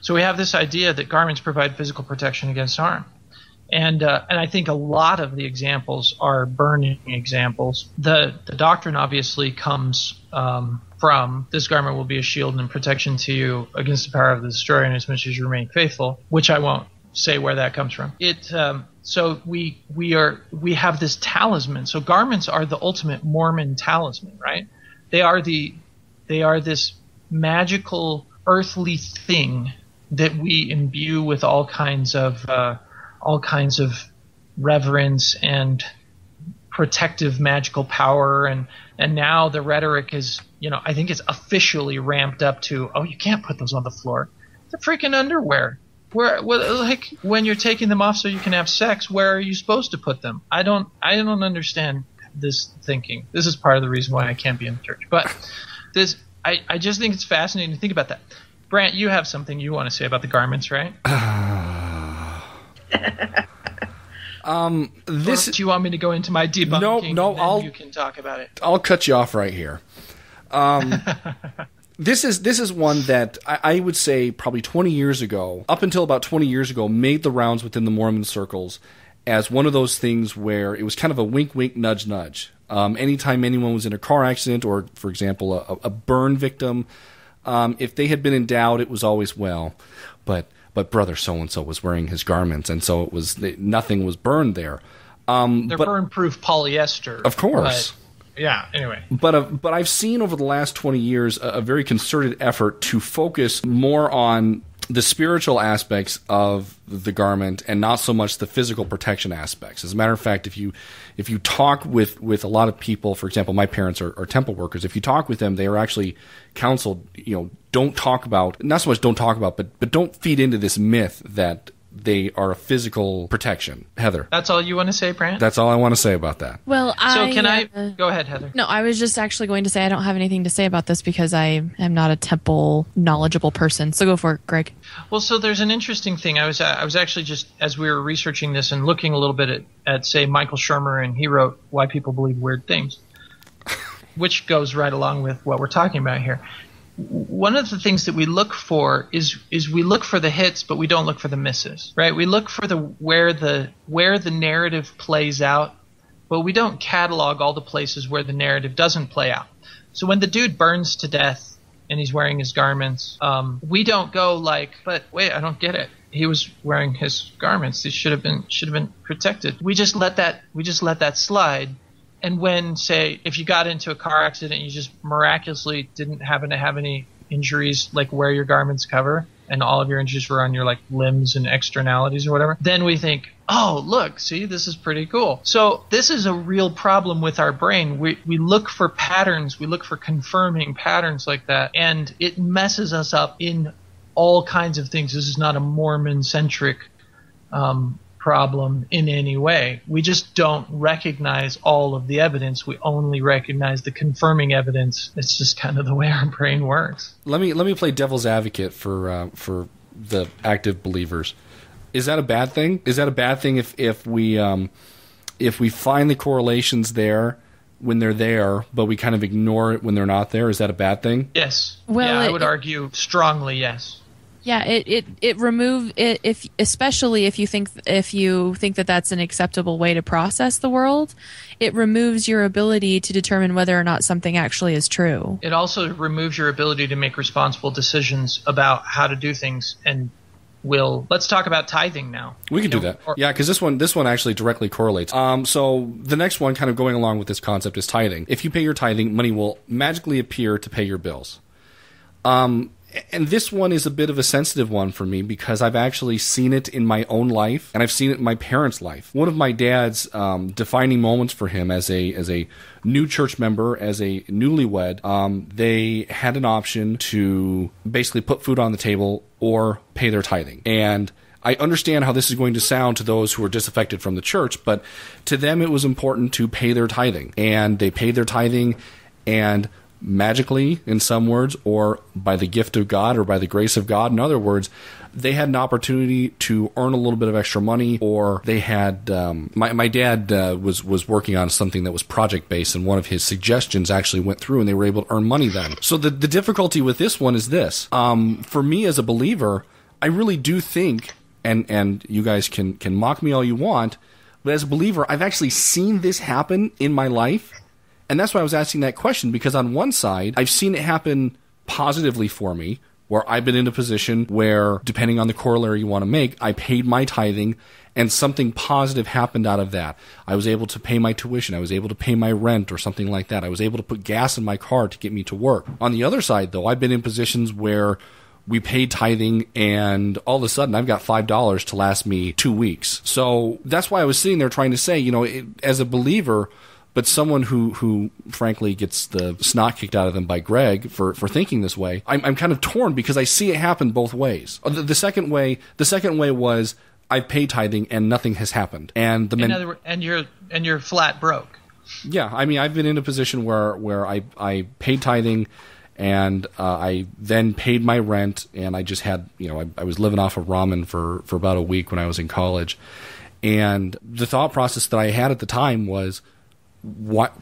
[SPEAKER 3] So we have this idea that garments provide physical protection against harm and uh, and I think a lot of the examples are burning examples. The the doctrine obviously comes um, from this garment will be a shield and protection to you against the power of the destroyer, and as much as you remain faithful, which I won't say where that comes from. It um, so we we are we have this talisman. So garments are the ultimate Mormon talisman, right? They are the they are this magical earthly thing that we imbue with all kinds of uh, all kinds of reverence and protective magical power. And and now the rhetoric is you know I think it's officially ramped up to oh you can't put those on the floor. The freaking underwear. Where well, like when you're taking them off so you can have sex where are you supposed to put them? I don't I don't understand this thinking this is part of the reason why I can't be in the church but this I I just think it's fascinating to think about that Brandt you have something you want to say about the garments right
[SPEAKER 1] um, this.
[SPEAKER 3] do you want me to go into my debunking?
[SPEAKER 1] No, no. I'll.
[SPEAKER 3] You can talk about it.
[SPEAKER 1] I'll cut you off right here. Um, this is this is one that I, I, would say probably 20 years ago, up until about 20 years ago, made the rounds within the Mormon circles as one of those things where it was kind of a wink, wink, nudge, nudge. Um, anytime anyone was in a car accident or, for example, a, a burn victim, um, if they had been in doubt, it was always well. But but brother so and so was wearing his garments, and so it was nothing was burned there. Um,
[SPEAKER 3] They're
[SPEAKER 1] but,
[SPEAKER 3] burn-proof polyester,
[SPEAKER 1] of course.
[SPEAKER 3] Yeah. Anyway,
[SPEAKER 1] but uh, but I've seen over the last twenty years a, a very concerted effort to focus more on the spiritual aspects of the garment and not so much the physical protection aspects. As a matter of fact, if you if you talk with, with a lot of people, for example, my parents are, are temple workers. If you talk with them, they are actually counseled. You know, don't talk about not so much don't talk about, but but don't feed into this myth that they are a physical protection. Heather.
[SPEAKER 3] That's all you want to say, Brandt?
[SPEAKER 1] That's all I want to say about that.
[SPEAKER 4] Well, I.
[SPEAKER 3] So can I. Uh, go ahead, Heather.
[SPEAKER 4] No, I was just actually going to say I don't have anything to say about this because I am not a temple knowledgeable person. So go for it, Greg.
[SPEAKER 3] Well, so there's an interesting thing. I was I was actually just as we were researching this and looking a little bit at, at say Michael Shermer and he wrote Why People Believe Weird Things, which goes right along with what we're talking about here one of the things that we look for is is we look for the hits but we don't look for the misses right? We look for the where the where the narrative plays out but we don't catalog all the places where the narrative doesn't play out. So when the dude burns to death and he's wearing his garments um, we don't go like but wait i don't get it. He was wearing his garments. He should have been should have been protected. We just let that we just let that slide and when say if you got into a car accident you just miraculously didn't happen to have any injuries like where your garments cover and all of your injuries were on your like limbs and externalities or whatever then we think oh look see this is pretty cool. So this is a real problem with our brain. We, we look for patterns. We look for confirming patterns like that. And it messes us up in all kinds of things. This is not a mormon centric um, problem in any way. We just don't recognize all of the evidence. We only recognize the confirming evidence. It's just kind of the way our brain works.
[SPEAKER 1] Let me let me play devil's advocate for uh, for the active believers. Is that a bad thing? Is that a bad thing if if we um, if we find the correlations there? when they're there, but we kind of ignore it when they're not there. Is that a bad thing?
[SPEAKER 3] Yes. Well, yeah, I would it, argue strongly yes.
[SPEAKER 4] Yeah, it it it remove it if especially if you think if you think that that's an acceptable way to process the world, it removes your ability to determine whether or not something actually is true.
[SPEAKER 3] It also removes your ability to make responsible decisions about how to do things and will let's talk about tithing now.
[SPEAKER 1] We can do that. Or, yeah, because this one this one actually directly correlates. Um, so the next one, kind of going along with this concept, is tithing. If you pay your tithing, money will magically appear to pay your bills. Um, and this one is a bit of a sensitive one for me because I've actually seen it in my own life and I've seen it in my parents' life. One of my dad's um, defining moments for him as a as a new church member, as a newlywed, um, they had an option to basically put food on the table or pay their tithing. And I understand how this is going to sound to those who are disaffected from the church, but to them it was important to pay their tithing. And they paid their tithing and magically, in some words, or by the gift of God or by the grace of God, in other words, they had an opportunity to earn a little bit of extra money, or they had. Um, my my dad uh, was was working on something that was project based, and one of his suggestions actually went through, and they were able to earn money then. So the the difficulty with this one is this: um, for me as a believer, I really do think, and and you guys can can mock me all you want, but as a believer, I've actually seen this happen in my life. And that's why I was asking that question because on one side, I've seen it happen positively for me, where I've been in a position where, depending on the corollary you want to make, I paid my tithing and something positive happened out of that. I was able to pay my tuition. I was able to pay my rent or something like that. I was able to put gas in my car to get me to work. On the other side, though, I've been in positions where we paid tithing and all of a sudden I've got $5 to last me two weeks. So that's why I was sitting there trying to say, you know, it, as a believer, but someone who, who frankly gets the snot kicked out of them by Greg for, for thinking this way, I'm, I'm kind of torn because I see it happen both ways. Uh, the, the second way, the second way was I've paid tithing and nothing has happened. And the men-
[SPEAKER 3] words, and you're and you're flat broke.
[SPEAKER 1] yeah, I mean, I've been in a position where where I I paid tithing, and uh, I then paid my rent, and I just had you know I, I was living off of ramen for for about a week when I was in college, and the thought process that I had at the time was, what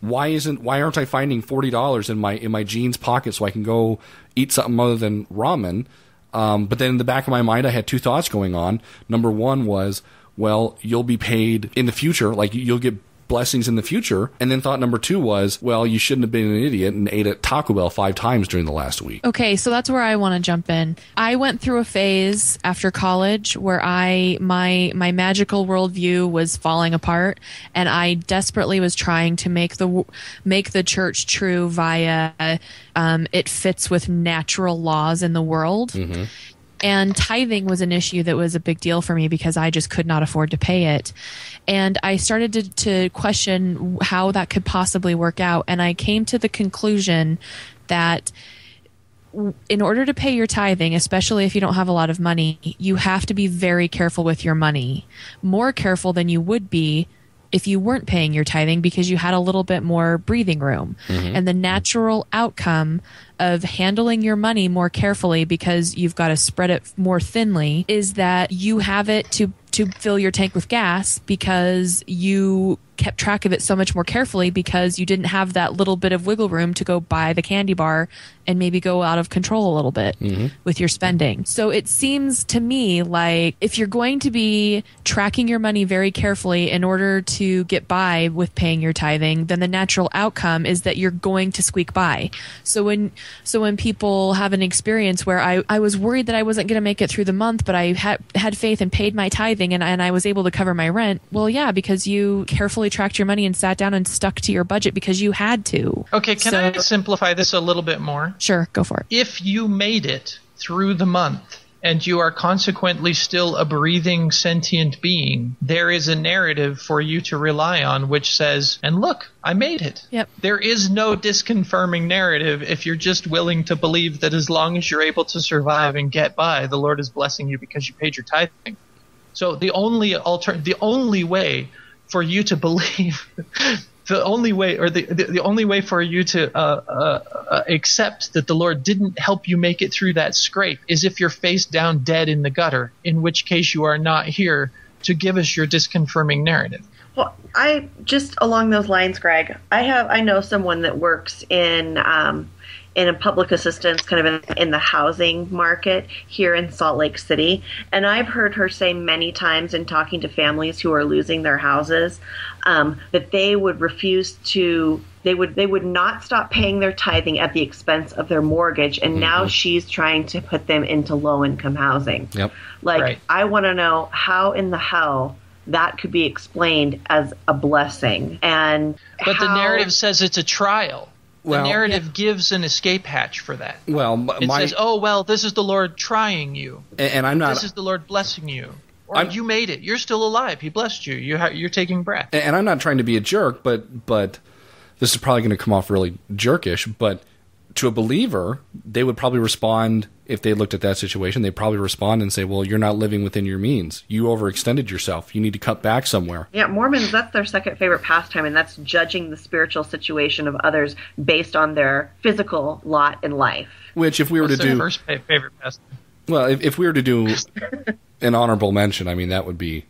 [SPEAKER 1] why isn't why aren't I finding forty dollars in my in my jeans pocket so I can go eat something other than ramen? Um, but then in the back of my mind, I had two thoughts going on. Number one was, well, you'll be paid in the future, like you'll get blessings in the future. And then thought number two was, well, you shouldn't have been an idiot and ate at Taco Bell five times during the last week.
[SPEAKER 4] Okay, so that's where I want to jump in. I went through a phase after college where I my my magical worldview was falling apart, and I desperately was trying to make the make the church true via um, it fits with natural laws in the world. And tithing was an issue that was a big deal for me because I just could not afford to pay it. And I started to, to question how that could possibly work out. And I came to the conclusion that in order to pay your tithing, especially if you don't have a lot of money, you have to be very careful with your money. More careful than you would be if you weren't paying your tithing because you had a little bit more breathing room. Mm-hmm. And the natural outcome of handling your money more carefully because you've got to spread it more thinly is that you have it to to fill your tank with gas because you kept track of it so much more carefully because you didn't have that little bit of wiggle room to go buy the candy bar and maybe go out of control a little bit mm-hmm. with your spending. So it seems to me like if you're going to be tracking your money very carefully in order to get by with paying your tithing, then the natural outcome is that you're going to squeak by. So when so when people have an experience where I, I was worried that I wasn't going to make it through the month, but I had had faith and paid my tithing and, and I was able to cover my rent. Well, yeah, because you carefully tracked your money and sat down and stuck to your budget because you had to.
[SPEAKER 3] Okay, can
[SPEAKER 4] So-
[SPEAKER 3] I simplify this a little bit more?
[SPEAKER 4] Sure, go for it.
[SPEAKER 3] If you made it through the month and you are consequently still a breathing sentient being, there is a narrative for you to rely on which says, and look, I made it.
[SPEAKER 4] Yep.
[SPEAKER 3] There is no disconfirming narrative if you're just willing to believe that as long as you're able to survive and get by, the Lord is blessing you because you paid your tithing. So the only alter- the only way for you to believe the only way or the, the, the only way for you to uh, uh, uh, accept that the Lord didn't help you make it through that scrape is if you're face down dead in the gutter, in which case you are not here to give us your disconfirming narrative.
[SPEAKER 2] Well, I just along those lines, Greg. I have I know someone that works in um, in a public assistance, kind of in, in the housing market here in Salt Lake City, and I've heard her say many times in talking to families who are losing their houses um, that they would refuse to. They would they would not stop paying their tithing at the expense of their mortgage, and now she's trying to put them into low income housing.
[SPEAKER 1] Yep.
[SPEAKER 2] Like,
[SPEAKER 3] Right.
[SPEAKER 2] I want to know how in the hell that could be explained as a blessing. And
[SPEAKER 3] But the narrative says it's a trial.
[SPEAKER 1] Well-
[SPEAKER 3] the narrative gives an escape hatch for that.
[SPEAKER 1] Well, m-
[SPEAKER 3] It
[SPEAKER 1] my
[SPEAKER 3] says, "Oh well, this is the Lord trying you.
[SPEAKER 1] and and I'm not
[SPEAKER 3] This is the Lord blessing you." Or
[SPEAKER 1] I'm-
[SPEAKER 3] you made it. You're still alive. He blessed you. You ha- you're taking breath.
[SPEAKER 1] and I'm not trying to be a jerk, but but this is probably going to come off really jerkish. But to a believer, they would probably respond if they looked at that situation. They'd probably respond and say, "Well, you're not living within your means. You overextended yourself. You need to cut back somewhere."
[SPEAKER 2] Yeah, Mormons, that's their second favorite pastime, and that's judging the spiritual situation of others based on their physical lot in life.
[SPEAKER 1] Which, if we were
[SPEAKER 3] What's
[SPEAKER 1] to
[SPEAKER 3] their
[SPEAKER 1] do,
[SPEAKER 3] first favorite pastime?
[SPEAKER 1] well, if, if we were to do an honorable mention, I mean, that would be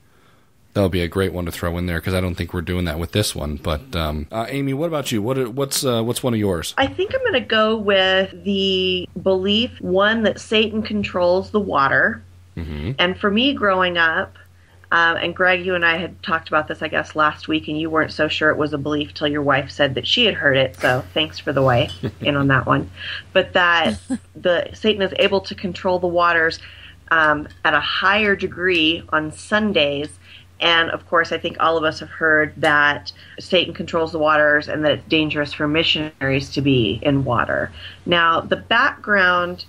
[SPEAKER 1] that would be a great one to throw in there because I don't think we're doing that with this one. But um, uh, Amy, what about you? What what's uh, what's one of yours?
[SPEAKER 2] I think I'm going to go with the belief one that Satan controls the water. And for me, growing up, um, and Greg, you and I had talked about this, I guess, last week, and you weren't so sure it was a belief till your wife said that she had heard it. So thanks for the way in on that one. But that the Satan is able to control the waters um, at a higher degree on Sundays. And of course, I think all of us have heard that Satan controls the waters and that it's dangerous for missionaries to be in water. Now, the background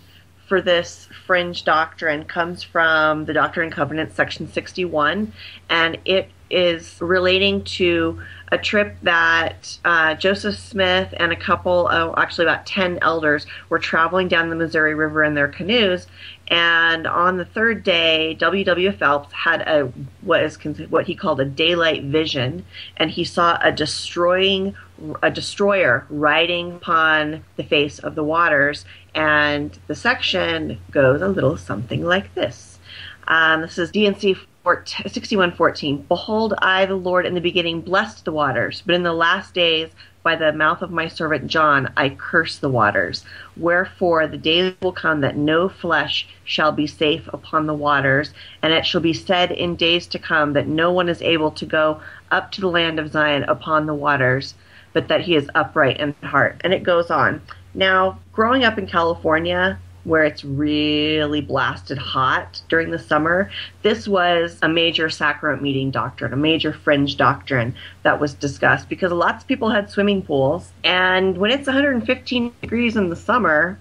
[SPEAKER 2] for this fringe doctrine comes from the Doctrine and Covenants, section 61, and it is relating to a trip that uh, Joseph Smith and a couple, oh, actually about 10 elders, were traveling down the Missouri River in their canoes. And on the third day, W.W. Phelps had a what is what he called a daylight vision, and he saw a destroying a destroyer riding upon the face of the waters. And the section goes a little something like this. Um, this is D&C 6114. Behold, I, the Lord, in the beginning blessed the waters, but in the last days, by the mouth of my servant John, I curse the waters. Wherefore the days will come that no flesh shall be safe upon the waters, and it shall be said in days to come that no one is able to go up to the land of Zion upon the waters, but that he is upright in heart. And it goes on. Now, growing up in California, where it's really blasted hot during the summer, this was a major sacrament meeting doctrine, a major fringe doctrine that was discussed because lots of people had swimming pools. And when it's 115 degrees in the summer,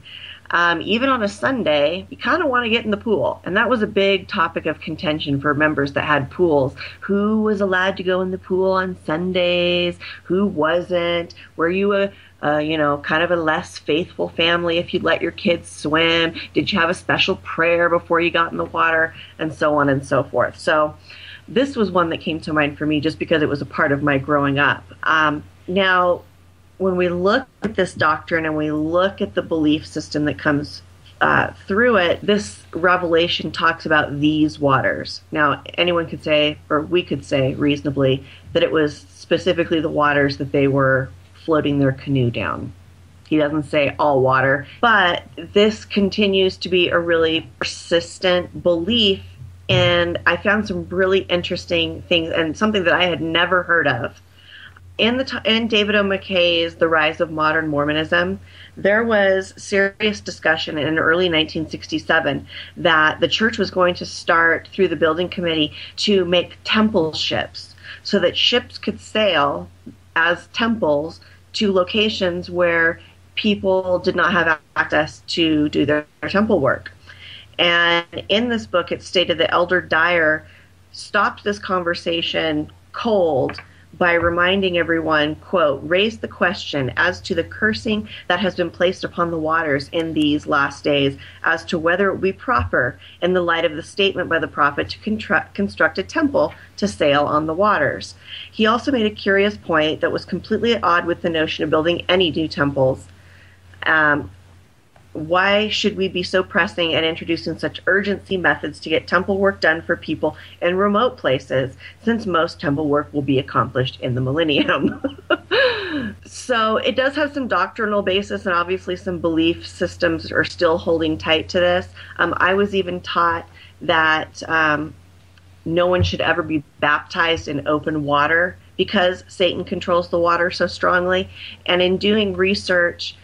[SPEAKER 2] um, even on a Sunday, you kind of want to get in the pool. And that was a big topic of contention for members that had pools. Who was allowed to go in the pool on Sundays? Who wasn't? Were you a uh, you know, kind of a less faithful family if you'd let your kids swim? Did you have a special prayer before you got in the water? And so on and so forth. So, this was one that came to mind for me just because it was a part of my growing up. Um, now, when we look at this doctrine and we look at the belief system that comes uh, through it, this revelation talks about these waters. Now, anyone could say, or we could say reasonably, that it was specifically the waters that they were floating their canoe down. He doesn't say all water, but this continues to be a really persistent belief. And I found some really interesting things and something that I had never heard of. In the t- in David O. McKay's The Rise of Modern Mormonism, there was serious discussion in early 1967 that the church was going to start through the building committee to make temple ships so that ships could sail as temples to locations where people did not have access to do their, their temple work. And in this book, it stated that Elder Dyer stopped this conversation cold by reminding everyone, quote, raise the question as to the cursing that has been placed upon the waters in these last days, as to whether it be proper, in the light of the statement by the prophet, to construct, construct a temple to sail on the waters. He also made a curious point that was completely at odds with the notion of building any new temples. Um, why should we be so pressing and introducing such urgency methods to get temple work done for people in remote places, since most temple work will be accomplished in the millennium? so it does have some doctrinal basis, and obviously some belief systems are still holding tight to this. Um, I was even taught that um, no one should ever be baptized in open water because Satan controls the water so strongly. And in doing research,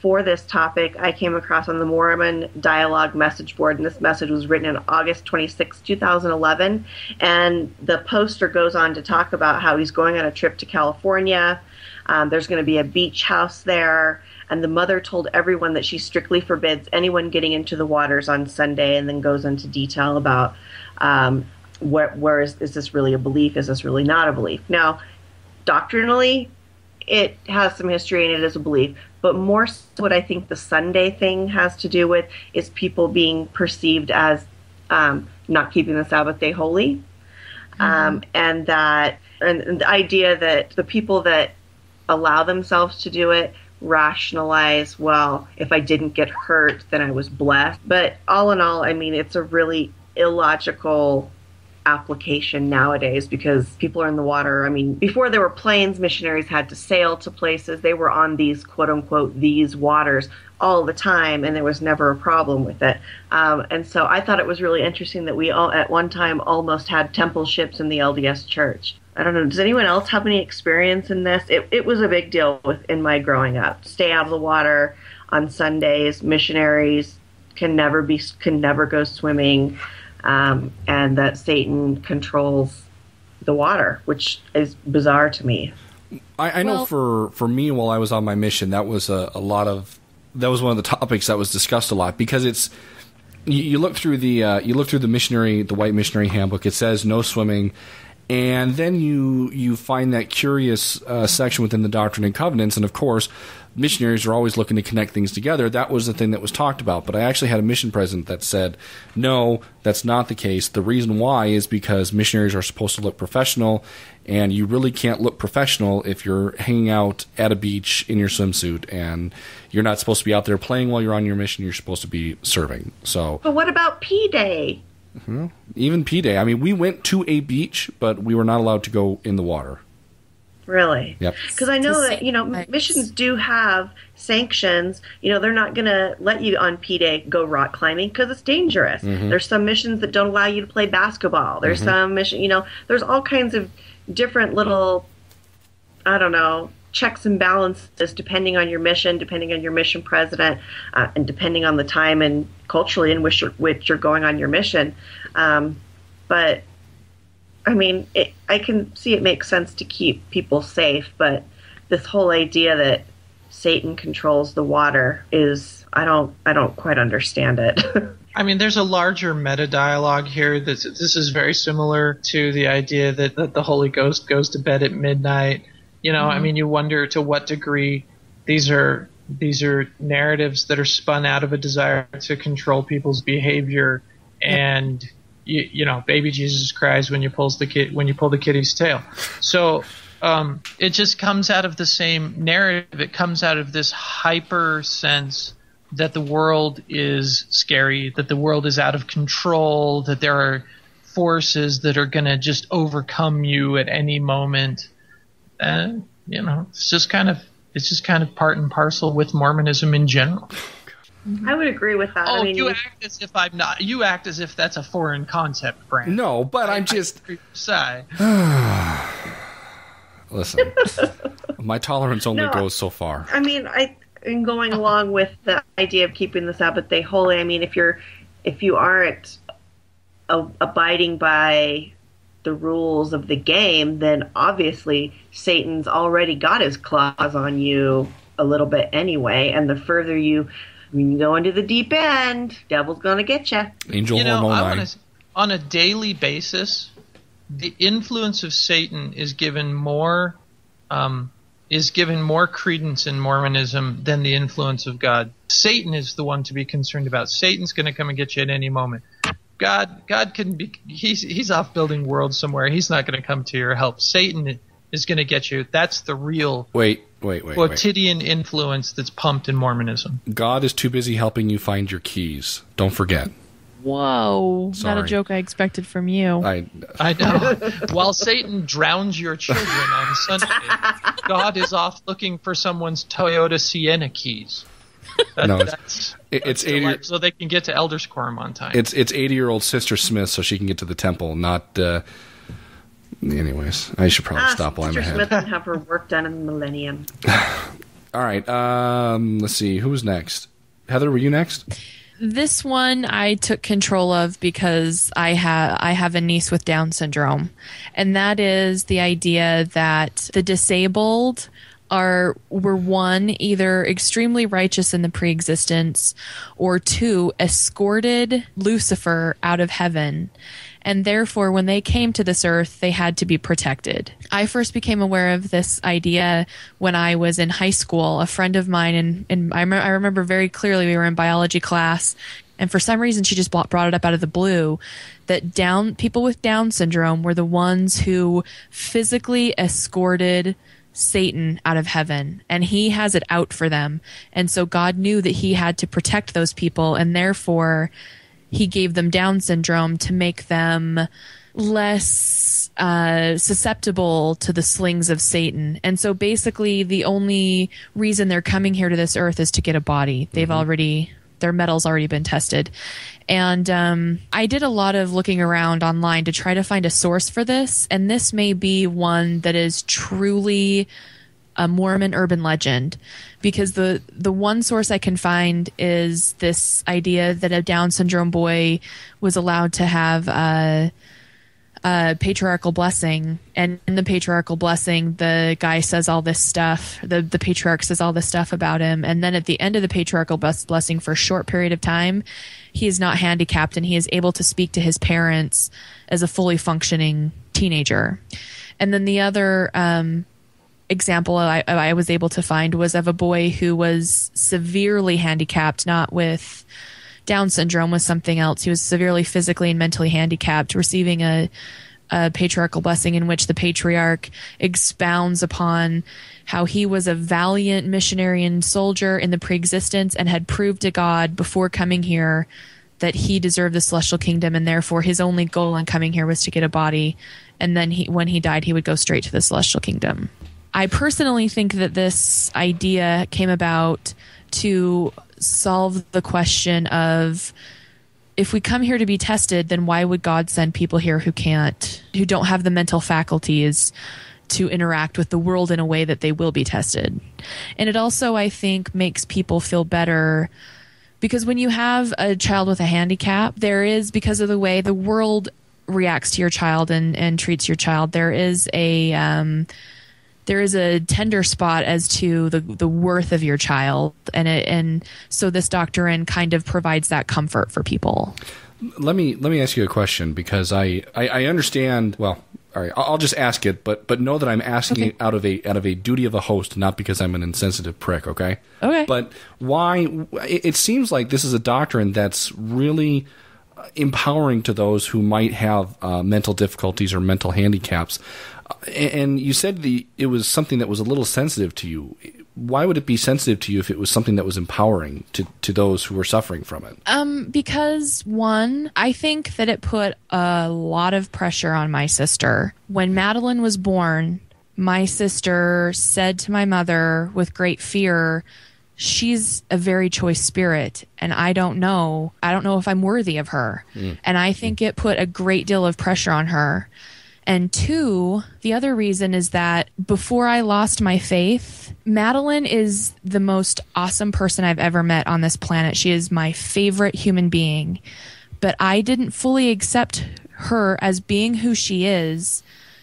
[SPEAKER 2] for this topic, I came across on the Mormon Dialogue message board, and this message was written in August 26, 2011. And the poster goes on to talk about how he's going on a trip to California. Um, there's going to be a beach house there. And the mother told everyone that she strictly forbids anyone getting into the waters on Sunday, and then goes into detail about um, where, where is, is this really a belief? Is this really not a belief? Now, doctrinally, it has some history and it is a belief. But more so what I think the Sunday thing has to do with is people being perceived as um, not keeping the Sabbath day holy. Um, and that, and, and the idea that the people that allow themselves to do it rationalize, well, if I didn't get hurt, then I was blessed. But all in all, I mean, it's a really illogical application nowadays because people are in the water. I mean, before there were planes, missionaries had to sail to places. They were on these quote unquote these waters all the time, and there was never a problem with it. Um, and so I thought it was really interesting that we all at one time almost had temple ships in the LDS Church. I don't know. Does anyone else have any experience in this? It, it was a big deal with, in my growing up. Stay out of the water on Sundays. Missionaries can never be can never go swimming, um, and that Satan controls the water, which is bizarre to me.
[SPEAKER 1] I, I know
[SPEAKER 4] Well-
[SPEAKER 1] for for me while I was on my mission, that was a, a lot of that was one of the topics that was discussed a lot because it's you, you look through the uh, you look through the missionary the white missionary handbook. It says no swimming, and then you you find that curious uh, section within the Doctrine and Covenants, and of course. Missionaries are always looking to connect things together. That was the thing that was talked about. But I actually had a mission president that said, no, that's not the case. The reason why is because missionaries are supposed to look professional, and you really can't look professional if you're hanging out at a beach in your swimsuit, and you're not supposed to be out there playing while you're on your mission. You're supposed to be serving. So
[SPEAKER 2] But what about P Day? Hmm?
[SPEAKER 1] even P Day, I mean, we went to a beach, but we were not allowed to go in the water.
[SPEAKER 2] Really?
[SPEAKER 1] Yep.
[SPEAKER 2] Because I know that you know
[SPEAKER 4] save
[SPEAKER 2] missions do have sanctions. You know they're not going to let you on P Day go rock climbing because it's dangerous. Mm-hmm. There's some missions that don't allow you to play basketball. There's mm-hmm. some mission. You know, there's all kinds of different little, I don't know, checks and balances depending on your mission, depending on your mission president, uh, and depending on the time and culturally in which you're, which you're going on your mission. Um, but I mean, it, I can see it makes sense to keep people safe, but this whole idea that Satan controls the water is I don't I don't quite understand it.
[SPEAKER 3] I mean, there's a larger meta dialogue here. This this is very similar to the idea that, that the Holy Ghost goes to bed at midnight. You know, I mean, you wonder to what degree these are these are narratives that are spun out of a desire to control people's behavior, and you, you know, baby Jesus cries when you pulls the kid when you pull the kitty's tail. So um, it just comes out of the same narrative. It comes out of this hyper sense that the world is scary, that the world is out of control, that there are forces that are going to just overcome you at any moment. And you know, it's just kind of it's just kind of part and parcel with Mormonism in general.
[SPEAKER 2] I would agree with that.
[SPEAKER 3] Oh,
[SPEAKER 2] I mean,
[SPEAKER 3] you act as if I'm not. You act as if that's a foreign concept, Brandt.
[SPEAKER 1] No, but I'm just
[SPEAKER 3] Say.
[SPEAKER 1] listen. my tolerance only
[SPEAKER 2] No.
[SPEAKER 1] goes so far.
[SPEAKER 2] I mean, I in going along with the idea of keeping the Sabbath day holy. I mean, if you're if you aren't a, abiding by the rules of the game, then obviously Satan's already got his claws on you a little bit anyway. And the further you, when you go into the deep end, devil's gonna get you.
[SPEAKER 1] Angel
[SPEAKER 3] you know, I
[SPEAKER 1] Hormone.
[SPEAKER 3] want to on a daily basis, the influence of Satan is given more um, is given more credence in Mormonism than the influence of God. Satan is the one to be concerned about. Satan's going to come and get you at any moment. God, God can be. He's he's off building worlds somewhere. He's not going to come to your help. Satan is going to get you. That's the real
[SPEAKER 1] Wait, wait, wait, wait.
[SPEAKER 3] quotidian influence that's pumped in Mormonism.
[SPEAKER 1] God is too busy helping you find your keys. Don't forget.
[SPEAKER 4] Whoa, not a joke I expected from you.
[SPEAKER 1] I
[SPEAKER 3] I know. While Satan drowns your children on Sunday, God is off looking for someone's Toyota Sienna keys. That-
[SPEAKER 1] No, it's-
[SPEAKER 3] that's,
[SPEAKER 1] it- it's
[SPEAKER 3] that's
[SPEAKER 1] eighty.
[SPEAKER 3] life, so they can get to Elder's Quorum on time.
[SPEAKER 1] It's it's eighty year old sister Smith, so she can get to the temple. Not. Uh, anyways, I should probably
[SPEAKER 2] Ah,
[SPEAKER 1] stop while I'm
[SPEAKER 2] Sister
[SPEAKER 1] ahead.
[SPEAKER 2] Smith can have her work done in the millennium.
[SPEAKER 1] All right. Um, let's see. Who's next? Heather, were you next?
[SPEAKER 4] this one I took control of because I have I have a niece with Down syndrome, and that is the idea that the disabled are were one either extremely righteous in the preexistence, or two escorted Lucifer out of heaven. and therefore when they came to this earth they had to be protected i first became aware of this idea when i was in high school a friend of mine and, and I, I remember very clearly we were in biology class and for some reason she just brought it up out of the blue that down people with down syndrome were the ones who physically escorted Satan out of heaven and he has it out for them. And so God knew that he had to protect those people and therefore he gave them Down syndrome to make them less uh, susceptible to the slings of Satan. And so basically, the only reason they're coming here to this earth is to get a body. They've mm-hmm. already their metal's already been tested. And um, I did a lot of looking around online to try to find a source for this. And this may be one that is truly a Mormon urban legend because the the one source I can find is this idea that a Down syndrome boy was allowed to have uh, uh, patriarchal blessing, and in the patriarchal blessing, the guy says all this stuff. The the patriarch says all this stuff about him, and then at the end of the patriarchal blessing, for a short period of time, he is not handicapped and he is able to speak to his parents as a fully functioning teenager. And then the other um, example I, I was able to find was of a boy who was severely handicapped, not with down syndrome was something else. He was severely physically and mentally handicapped, receiving a, a patriarchal blessing in which the patriarch expounds upon how he was a valiant missionary and soldier in the preexistence and had proved to God before coming here that he deserved the celestial kingdom and therefore his only goal in coming here was to get a body and then he when he died he would go straight to the celestial kingdom. I personally think that this idea came about to solve the question of if we come here to be tested, then why would God send people here who can't, who don't have the mental faculties to interact with the world in a way that they will be tested? And it also, I think, makes people feel better because when you have a child with a handicap, there is, because of the way the world reacts to your child and, and treats your child, there is a, um, there is a tender spot as to the the worth of your child, and it, and so this doctrine kind of provides that comfort for people.
[SPEAKER 1] Let me let me ask you a question because I I, I understand well. All right, I'll just ask it, but but know that I'm asking okay. it out of a out of a duty of a host, not because I'm an insensitive prick. Okay.
[SPEAKER 4] Okay.
[SPEAKER 1] But why? It, it seems like this is a doctrine that's really empowering to those who might have uh, mental difficulties or mental handicaps. And you said the it was something that was a little sensitive to you. Why would it be sensitive to you if it was something that was empowering to, to those who were suffering from it?
[SPEAKER 4] Um, because one, I think that it put a lot of pressure on my sister. When Madeline was born, my sister said to my mother with great fear, she's a very choice spirit and I don't know I don't know if I'm worthy of her. Mm. And I think it put a great deal of pressure on her. And two, the other reason is that before I lost my faith, Madeline is the most awesome person I've ever met on this planet. She is my favorite human being. But I didn't fully accept her as being who she is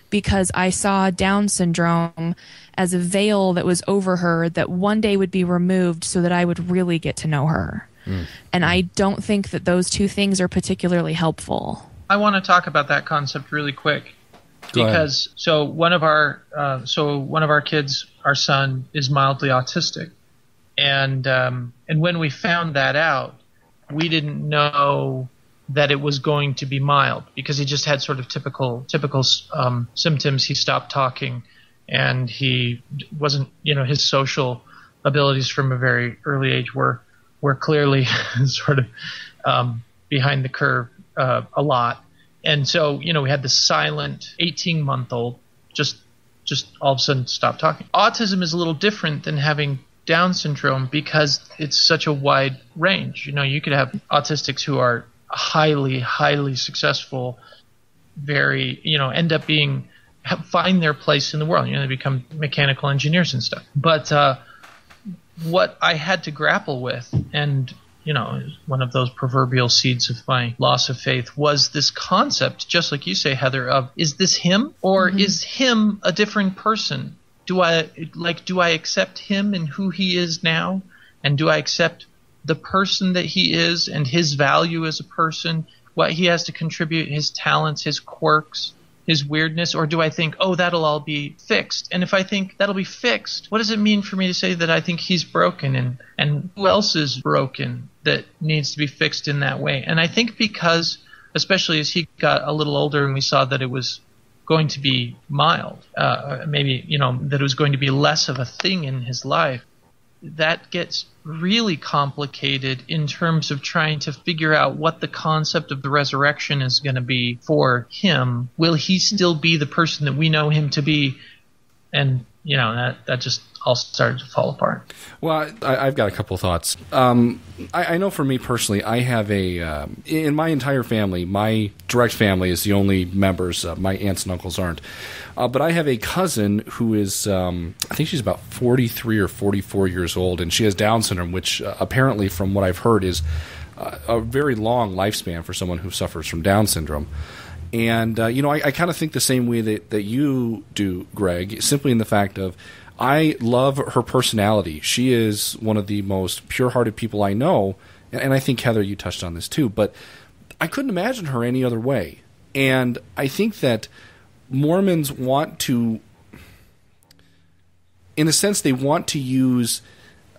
[SPEAKER 4] because I saw Down syndrome as a veil that was over her that one day would be removed so that I would really get to know her. Mm. And I don't think that those two things are particularly helpful.
[SPEAKER 3] I want to talk about that concept really quick. Because so one of our uh, so one of our kids, our son, is mildly autistic, and um, and when we found that out, we didn't know that it was going to be mild because he just had sort of typical typical um, symptoms. He stopped talking, and he wasn't you know his social abilities from a very early age were were clearly sort of um, behind the curve uh, a lot and so, you know, we had this silent 18 month old just just all of a sudden stop talking. Autism is a little different than having Down syndrome because it's such a wide range. You know, you could have autistics who are highly, highly successful, very, you know, end up being find their place in the world. You know, they become mechanical engineers and stuff. But uh, what I had to grapple with, and you know, one of those proverbial seeds of my loss of faith was this concept, just like you say, Heather, of is this him or mm-hmm. is him a different person? Do I like do I accept him and who he is now? And do I accept the person that he is and his value as a person what he has to contribute, his talents, his quirks, his weirdness, or do I think, oh, that'll all be fixed? And if I think that'll be fixed, what does it mean for me to say that I think he's broken and, and who else is broken that needs to be fixed in that way? And I think because, especially as he got a little older and we saw that it was going to be mild, uh, maybe, you know, that it was going to be less of a thing in his life, that gets really complicated in terms of trying to figure out what the concept of the resurrection is going to be for him. Will he still be the person that we know him to be? And you know that that just all started to fall apart.
[SPEAKER 1] Well, I, have got a couple thoughts. Um, I, I, know for me personally, I have a um, in my entire family. My direct family is the only members. Uh, my aunts and uncles aren't. Uh, but I have a cousin who is, um, I think she's about 43 or 44 years old, and she has Down syndrome, which uh, apparently, from what I've heard, is uh, a very long lifespan for someone who suffers from Down syndrome. And, uh, you know, I, I kind of think the same way that, that you do, Greg, simply in the fact of I love her personality. She is one of the most pure hearted people I know. And, and I think, Heather, you touched on this too. But I couldn't imagine her any other way. And I think that Mormons want to, in a sense, they want to use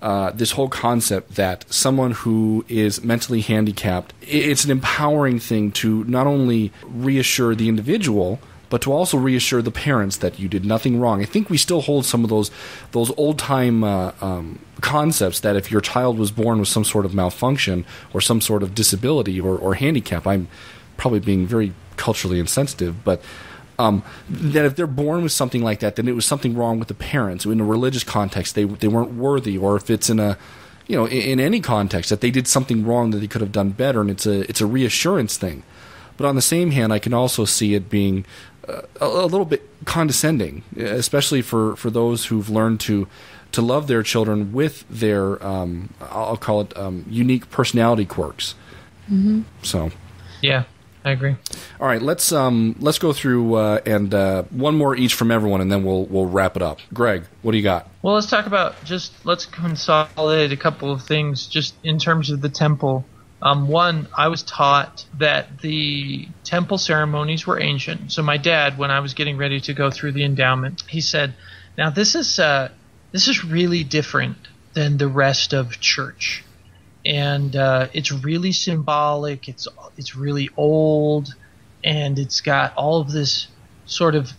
[SPEAKER 1] uh, this whole concept that someone who is mentally handicapped, it's an empowering thing to not only reassure the individual, but to also reassure the parents that you did nothing wrong. I think we still hold some of those those old time uh, um, concepts that if your child was born with some sort of malfunction or some sort of disability or, or handicap, I'm probably being very culturally insensitive, but um, that if they're born with something like that, then it was something wrong with the parents. In a religious context, they they weren't worthy, or if it's in a you know in, in any context that they did something wrong that they could have done better, and it's a it's a reassurance thing. But on the same hand, I can also see it being uh, a, a little bit condescending, especially for, for those who've learned to to love their children with their um, I'll call it um, unique personality quirks.
[SPEAKER 4] Mm-hmm.
[SPEAKER 1] So,
[SPEAKER 3] yeah, I agree.
[SPEAKER 1] All right, let's um, let's go through uh, and uh, one more each from everyone, and then we'll we'll wrap it up. Greg, what do you got?
[SPEAKER 3] Well, let's talk about just let's consolidate a couple of things just in terms of the temple. Um, one, I was taught that the temple ceremonies were ancient. So my dad, when I was getting ready to go through the endowment, he said, "Now this is uh, this is really different than the rest of church." And uh, it's really symbolic. It's it's really old, and it's got all of this sort of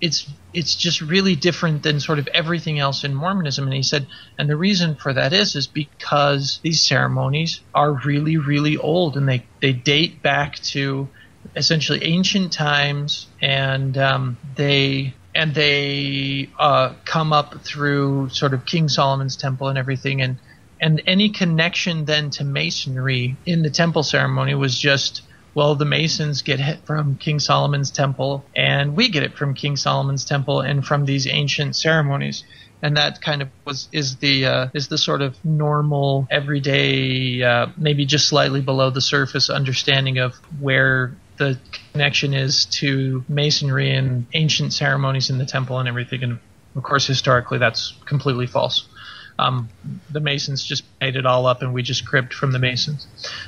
[SPEAKER 3] it's it's just really different than sort of everything else in Mormonism. And he said, and the reason for that is is because these ceremonies are really really old, and they they date back to essentially ancient times, and um, they and they uh, come up through sort of King Solomon's temple and everything, and and any connection then to masonry in the temple ceremony was just well the masons get it from king solomon's temple and we get it from king solomon's temple and from these ancient ceremonies. And that kind of was is the uh, is the sort of normal everyday uh, maybe just slightly below the surface understanding of where the connection is to masonry and ancient ceremonies in the temple and everything. And of course historically that's completely false um, the Masons just made it all up, and we just cribbed from the Masons.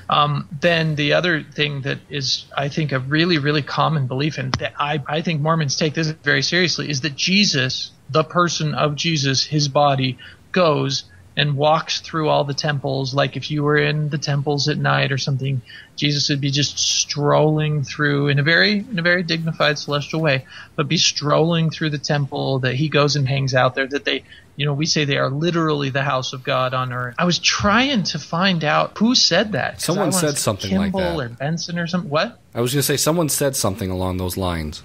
[SPEAKER 3] Um, then the other thing that is, I think, a really, really common belief, and that I, I think Mormons take this very seriously, is that Jesus, the person of Jesus, his body, goes and walks through all the temples like if you were in the temples at night or something jesus would be just strolling through in a very in a very dignified celestial way but be strolling through the temple that he goes and hangs out there that they you know, we say they are literally the house of God on earth. I was trying to find out who said that.
[SPEAKER 1] Someone said something
[SPEAKER 3] Kimball
[SPEAKER 1] like that.
[SPEAKER 3] or Benson or something. What?
[SPEAKER 1] I was going to say someone said something along those lines.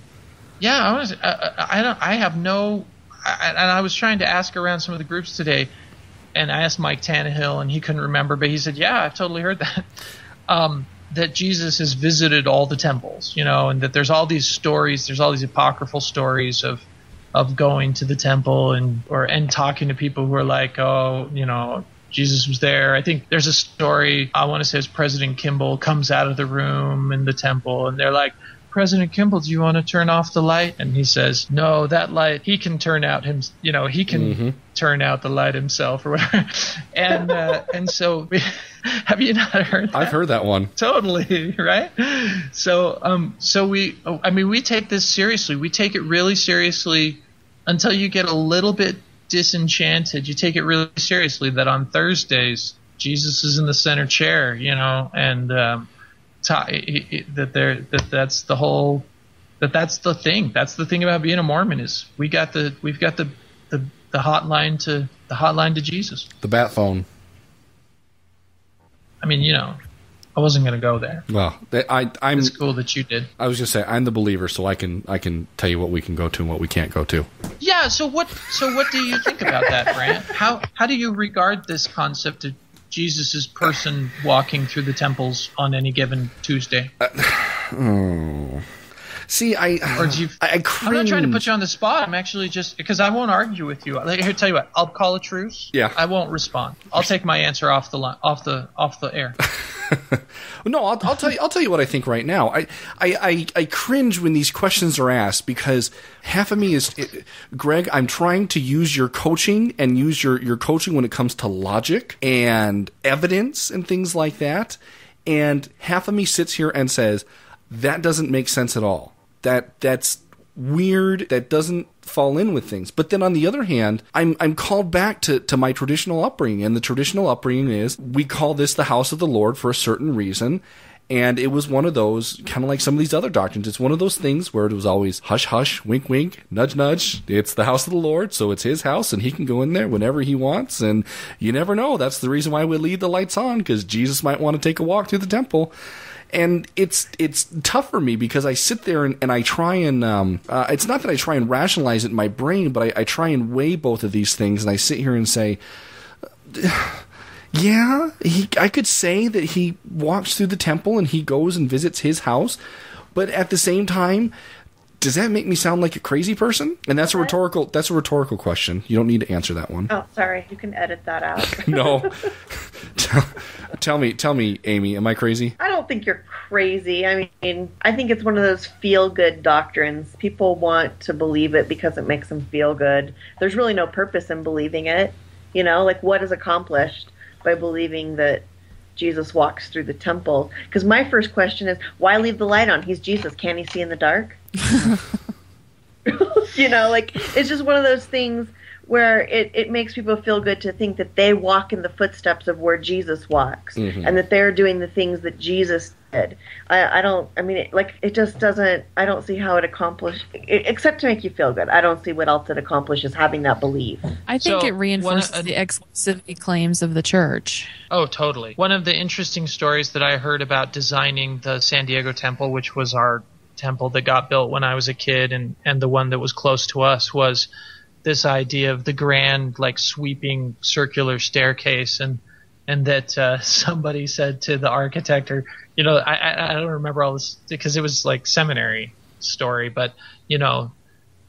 [SPEAKER 3] Yeah, I was. I, I don't. I have no. I, and I was trying to ask around some of the groups today, and I asked Mike Tannehill, and he couldn't remember, but he said, "Yeah, I've totally heard that." Um, that Jesus has visited all the temples, you know, and that there's all these stories, there's all these apocryphal stories of of going to the temple and or and talking to people who are like, oh, you know, Jesus was there. I think there's a story I want to say is President Kimball comes out of the room in the temple and they're like, President Kimball, do you want to turn off the light? And he says, no, that light, he can turn out him, you know, he can turn out the light himself or whatever. and, uh, and so we, have you not heard that?
[SPEAKER 1] I've heard that one.
[SPEAKER 3] totally right so um so we i mean we take this seriously we take it really seriously until you get a little bit disenchanted you take it really seriously that on thursdays jesus is in the center chair you know and um i- that there that that's the whole that that's the thing that's the thing about being a mormon is we got the we've got the the, the hotline to the hotline to jesus
[SPEAKER 1] The bat phone.
[SPEAKER 3] i mean you know i wasn't going to go there
[SPEAKER 1] Well, I, I'm.
[SPEAKER 3] it's cool that you did
[SPEAKER 1] I was just say I'm the believer, so I can I can tell you what we can go to and what we can't go to.
[SPEAKER 3] Yeah. So what? So what do you think about that, Grant? How how do you regard this concept of Jesus' person walking through the temples on any given Tuesday? Uh, hmm.
[SPEAKER 1] See, I
[SPEAKER 3] Or do you?
[SPEAKER 1] I, I
[SPEAKER 3] I'm not trying to put you on the spot. I'm actually just because I won't argue with you. Like, Here, tell you what. I'll call a truce.
[SPEAKER 1] Yeah.
[SPEAKER 3] I won't respond. I'll take my answer off the line, off the off the air.
[SPEAKER 1] No, I'll, I'll tell you. I'll tell you what I think right now. I, I, I, I cringe when these questions are asked because half of me is, it, Greg. I'm trying to use your coaching and use your your coaching when it comes to logic and evidence and things like that. And half of me sits here and says that doesn't make sense at all. That that's weird that doesn't fall in with things. But then on the other hand, I'm I'm called back to, to my traditional upbringing. And the traditional upbringing is we call this the house of the Lord for a certain reason. And it was one of those, kind of like some of these other doctrines. It's one of those things where it was always hush, hush, wink, wink, nudge, nudge. It's the house of the Lord, so it's his house, and he can go in there whenever he wants. And you never know. That's the reason why we leave the lights on, because Jesus might want to take a walk through the temple and it's it's tough for me because I sit there and, and I try and um, uh, it's not that I try and rationalize it in my brain, but I, I try and weigh both of these things, and I sit here and say, yeah, he I could say that he walks through the temple and he goes and visits his house, but at the same time. Does that make me sound like a crazy person? And that's a rhetorical. That's a rhetorical question. You don't need to answer that one.
[SPEAKER 2] Oh, sorry. You can edit that out.
[SPEAKER 1] No. tell, tell me, tell me, Amy. Am I crazy?
[SPEAKER 2] I don't think you're crazy. I mean, I think it's one of those feel good doctrines. People want to believe it because it makes them feel good. There's really no purpose in believing it. You know, like what is accomplished by believing that Jesus walks through the temple? Because my first question is, why leave the light on? He's Jesus. Can he see in the dark? you know, like it's just one of those things where it, it makes people feel good to think that they walk in the footsteps of where Jesus walks mm-hmm. and that they're doing the things that Jesus did. I, I don't, I mean, it, like, it just doesn't, I don't see how it accomplishes, except to make you feel good. I don't see what else it accomplishes having that belief.
[SPEAKER 4] I think
[SPEAKER 3] So,
[SPEAKER 4] it reinforces
[SPEAKER 3] one- uh,
[SPEAKER 4] the exclusivity claims of the church.
[SPEAKER 3] Oh, totally. One of the interesting stories that I heard about designing the San Diego temple, which was our temple that got built when I was a kid and, and the one that was close to us was this idea of the grand, like sweeping circular staircase and and that uh, somebody said to the architect or you know I, I don't remember all this because it was like seminary story but you know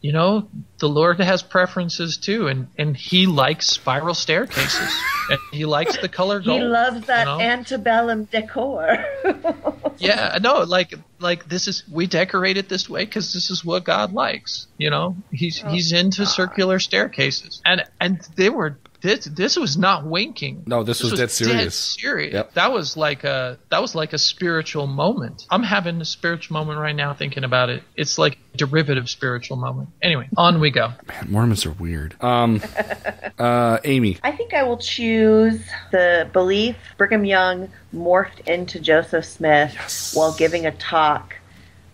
[SPEAKER 3] you know the Lord has preferences too and and he likes spiral staircases and he likes the color gold
[SPEAKER 2] He loves that
[SPEAKER 3] you know?
[SPEAKER 2] antebellum decor.
[SPEAKER 3] yeah no like like this is we decorate it this way because this is what god likes you know he's
[SPEAKER 2] Oh,
[SPEAKER 3] he's into circular staircases and and they were this this was not winking
[SPEAKER 1] No, this was dead serious.
[SPEAKER 3] Dead serious
[SPEAKER 1] Yep.
[SPEAKER 3] that was like a that was like a spiritual moment i'm having a spiritual moment right now thinking about it it's like a derivative spiritual moment anyway on we go
[SPEAKER 1] Man, Mormons are weird. Um, uh, Amy.
[SPEAKER 2] I think I will choose the belief Brigham Young morphed into Joseph Smith while giving a talk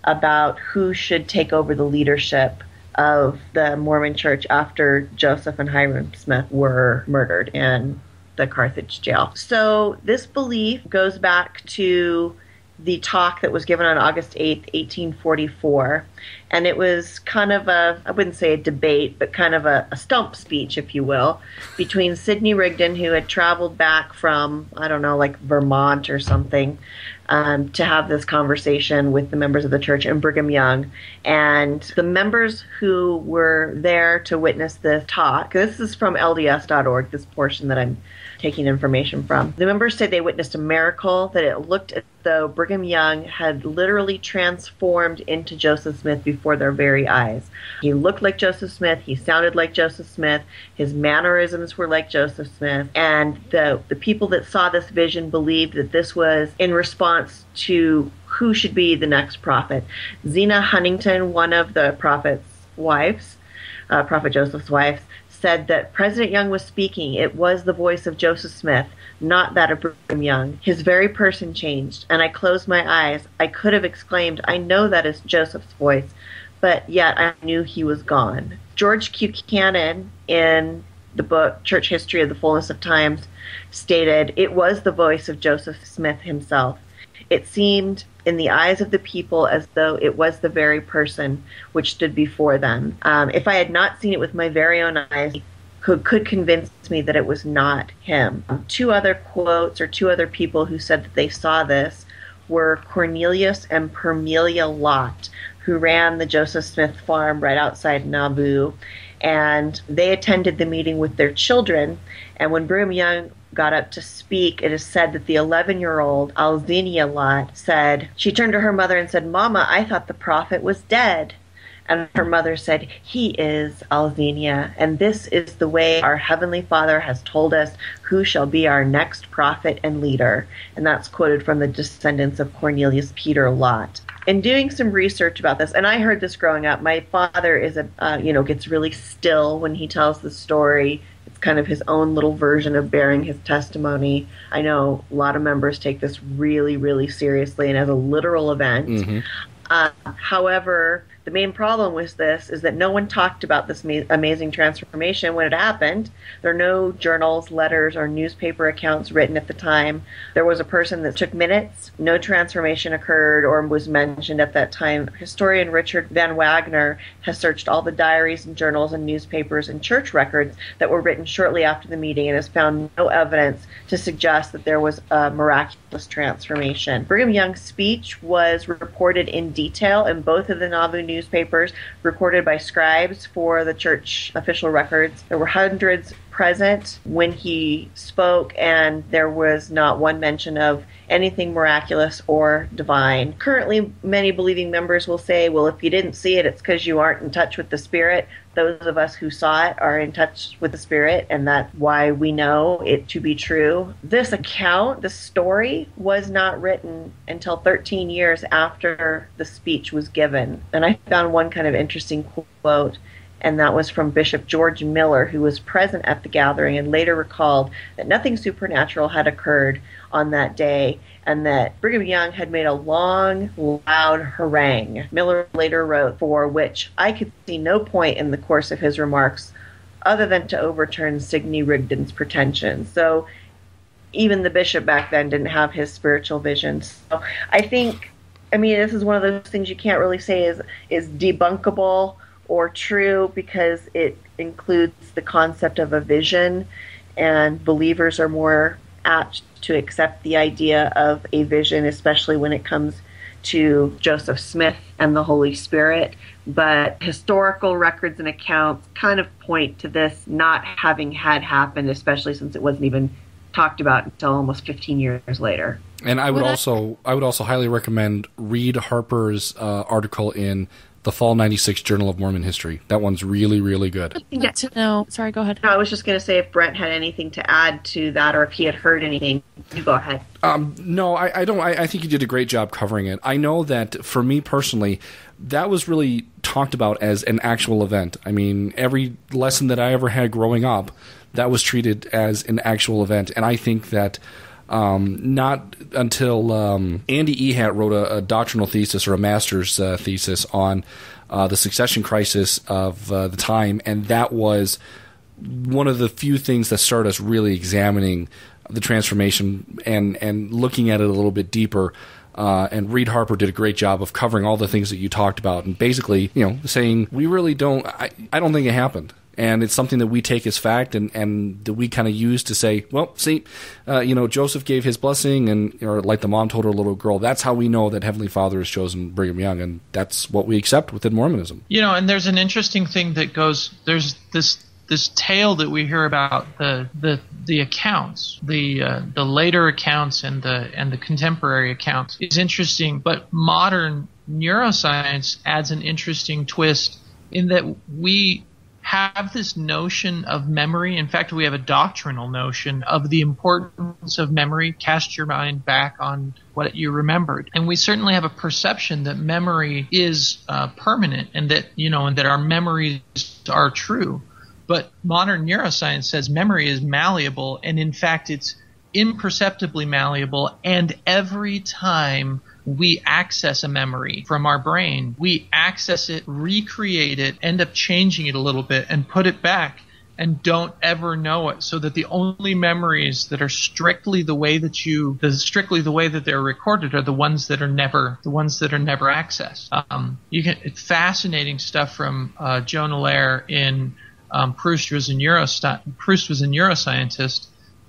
[SPEAKER 2] about who should take over the leadership of the Mormon church after Joseph and Hyrum Smith were murdered in the Carthage jail. So this belief goes back to the talk that was given on August 8th, 1844. And it was kind of a, I wouldn't say a debate, but kind of a, a stump speech, if you will, between Sidney Rigdon, who had traveled back from, I don't know, like Vermont or something, um, to have this conversation with the members of the church and Brigham Young. And the members who were there to witness this talk, this is from LDS.org, this portion that I'm taking information from. The members say they witnessed a miracle, that it looked as though Brigham Young had literally transformed into Joseph Smith before their very eyes. He looked like Joseph Smith, he sounded like Joseph Smith, his mannerisms were like Joseph Smith, and the, the people that saw this vision believed that this was in response to who should be the next prophet. Zina Huntington, one of the prophet's wives, uh, Prophet Joseph's wives, said that President Young was speaking. It was the voice of Joseph Smith, not that of Brigham Young. His very person changed, and I closed my eyes. I could have exclaimed, I know that is Joseph's voice, but yet I knew he was gone. George Q. Cannon, in the book Church History of the Fullness of Times, stated, It was the voice of Joseph Smith himself. It seemed in the eyes of the people as though it was the very person which stood before them. Um, if I had not seen it with my very own eyes, could, could convince me that it was not him. Um, two other quotes or two other people who said that they saw this were Cornelius and Permelia Lott, who ran the Joseph Smith farm right outside Nauvoo. And they attended the meeting with their children. And when Brigham Young got up to speak, it is said that the 11 year old Alzenia Lott said, she turned to her mother and said, Mama, I thought the prophet was dead. And her mother said, He is Alzenia, and this is the way our Heavenly Father has told us who shall be our next prophet and leader. And that's quoted from the descendants of Cornelius Peter Lott In doing some research about this, and I heard this growing up, my father is a, uh, you know, gets really still when he tells the story it's kind of his own little version of bearing his testimony. I know a lot of members take this really, really seriously and as a literal event. Mm-hmm. Uh, however, the main problem with this is that no one talked about this ma- amazing transformation when it happened. There are no journals, letters, or newspaper accounts written at the time. There was a person that took minutes. No transformation occurred or was mentioned at that time. Historian Richard Van Wagoner has searched all the diaries and journals and newspapers and church records that were written shortly after the meeting and has found no evidence to suggest that there was a miraculous transformation. Brigham Young's speech was reported in detail in both of the Nauvoo newspapers recorded by scribes for the church official records. There were hundreds present when he spoke, and there was not one mention of anything miraculous or divine. Currently, many believing members will say, well, if you didn't see it, it's because you aren't in touch with the Spirit. Those of us who saw it are in touch with the Spirit, and that's why we know it to be true. This account, this story, was not written until 13 years after the speech was given. And I found one kind of interesting quote and that was from Bishop George Miller, who was present at the gathering and later recalled that nothing supernatural had occurred on that day and that Brigham Young had made a long, loud harangue. Miller later wrote, for which I could see no point in the course of his remarks other than to overturn Sidney Rigdon's pretensions. So even the bishop back then didn't have his spiritual visions. So I think, I mean, this is one of those things you can't really say is is debunkable or true because it includes the concept of a vision, and believers are more apt to accept the idea of a vision, especially when it comes to Joseph Smith and the Holy Spirit. But historical records and accounts kind of point to this not having had happened, especially since it wasn't even talked about until almost 15 years later.
[SPEAKER 1] And I would also I would also highly recommend read Harper's uh, article in the Fall 96 Journal of Mormon History. That one's really, really good.
[SPEAKER 4] Yeah. To know. Sorry, go ahead.
[SPEAKER 2] No, I was just going to say if Brandt had anything to add to that or if he had heard anything, you go ahead.
[SPEAKER 1] Um, no, I, I don't. I, I, think you did a great job covering it. I know that for me personally, that was really talked about as an actual event. I mean, every lesson that I ever had growing up, that was treated as an actual event. And I think that um, not until um, Andy Ehat wrote a, a, doctrinal thesis or a master's uh, thesis on uh, the succession crisis of uh, the time, and that was one of the few things that started us really examining the transformation and and looking at it a little bit deeper. Uh, and Reid Harper did a great job of covering all the things that you talked about, and basically, you know, saying we really don't. I, I don't think it happened and it's something that we take as fact and, and that we kind of use to say, well, see, uh, you know, Joseph gave his blessing, and or like the mom told her little girl, that's how we know that Heavenly Father has chosen Brigham Young, and that's what we accept within Mormonism.
[SPEAKER 3] You know, and there's an interesting thing that goes there's this this tale that we hear about the the the accounts, the uh, the later accounts and the and the contemporary accounts is interesting, but modern neuroscience adds an interesting twist in that we have this notion of memory. In fact, we have a doctrinal notion of the importance of memory. Cast your mind back on what you remembered. And we certainly have a perception that memory is uh, permanent and that, you know, and that our memories are true. But modern neuroscience says memory is malleable, and in fact, it's imperceptibly malleable. And every time we access a memory from our brain. We access it, recreate it, end up changing it a little bit, and put it back and don't ever know it so that the only memories that are strictly the way that you the strictly the way that they're recorded are the ones that are never the ones that are never accessed um, you can fascinating stuff from uh, Jonah Lehrer in um, Proust was a neuro Proust was a neuroscientist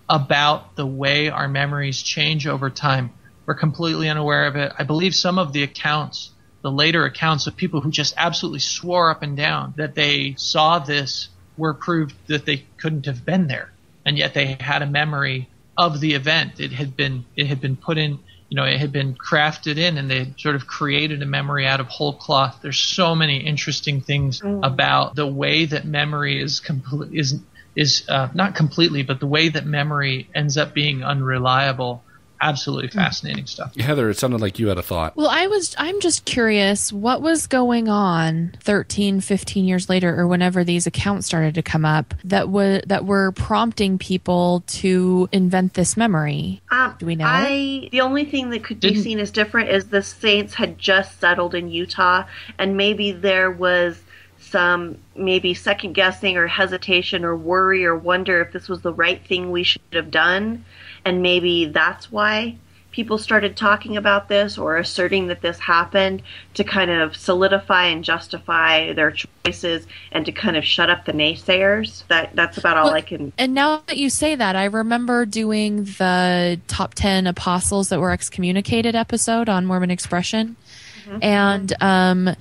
[SPEAKER 3] about the way our memories change over time were completely unaware of it. I believe some of the accounts, the later accounts of people who just absolutely swore up and down that they saw this were proved that they couldn't have been there. And yet they had a memory of the event. It had been it had been put in you know, it had been crafted in and they sort of created a memory out of whole cloth. There's so many interesting things mm. about the way that memory is complete is is uh, not completely, but the way that memory ends up being unreliable absolutely hmm. fascinating stuff.
[SPEAKER 1] Heather, it sounded like you had a thought.
[SPEAKER 4] Well, I was I'm just curious what was going on 13, 15 years later or whenever these accounts started to come up that was that were prompting people to invent this memory. Um, Do we know?
[SPEAKER 2] I the only thing that could Didn't, be seen as different is the Saints had just settled in Utah and maybe there was some maybe second guessing or hesitation or worry or wonder if this was the right thing we should have done and maybe that's why people started talking about this or asserting that this happened to kind of solidify and justify their choices and to kind of shut up the naysayers. That that's about all well, I can.
[SPEAKER 4] And now that you say that, I remember doing the top ten apostles that were excommunicated episode on Mormon Expression, mm-hmm. and um,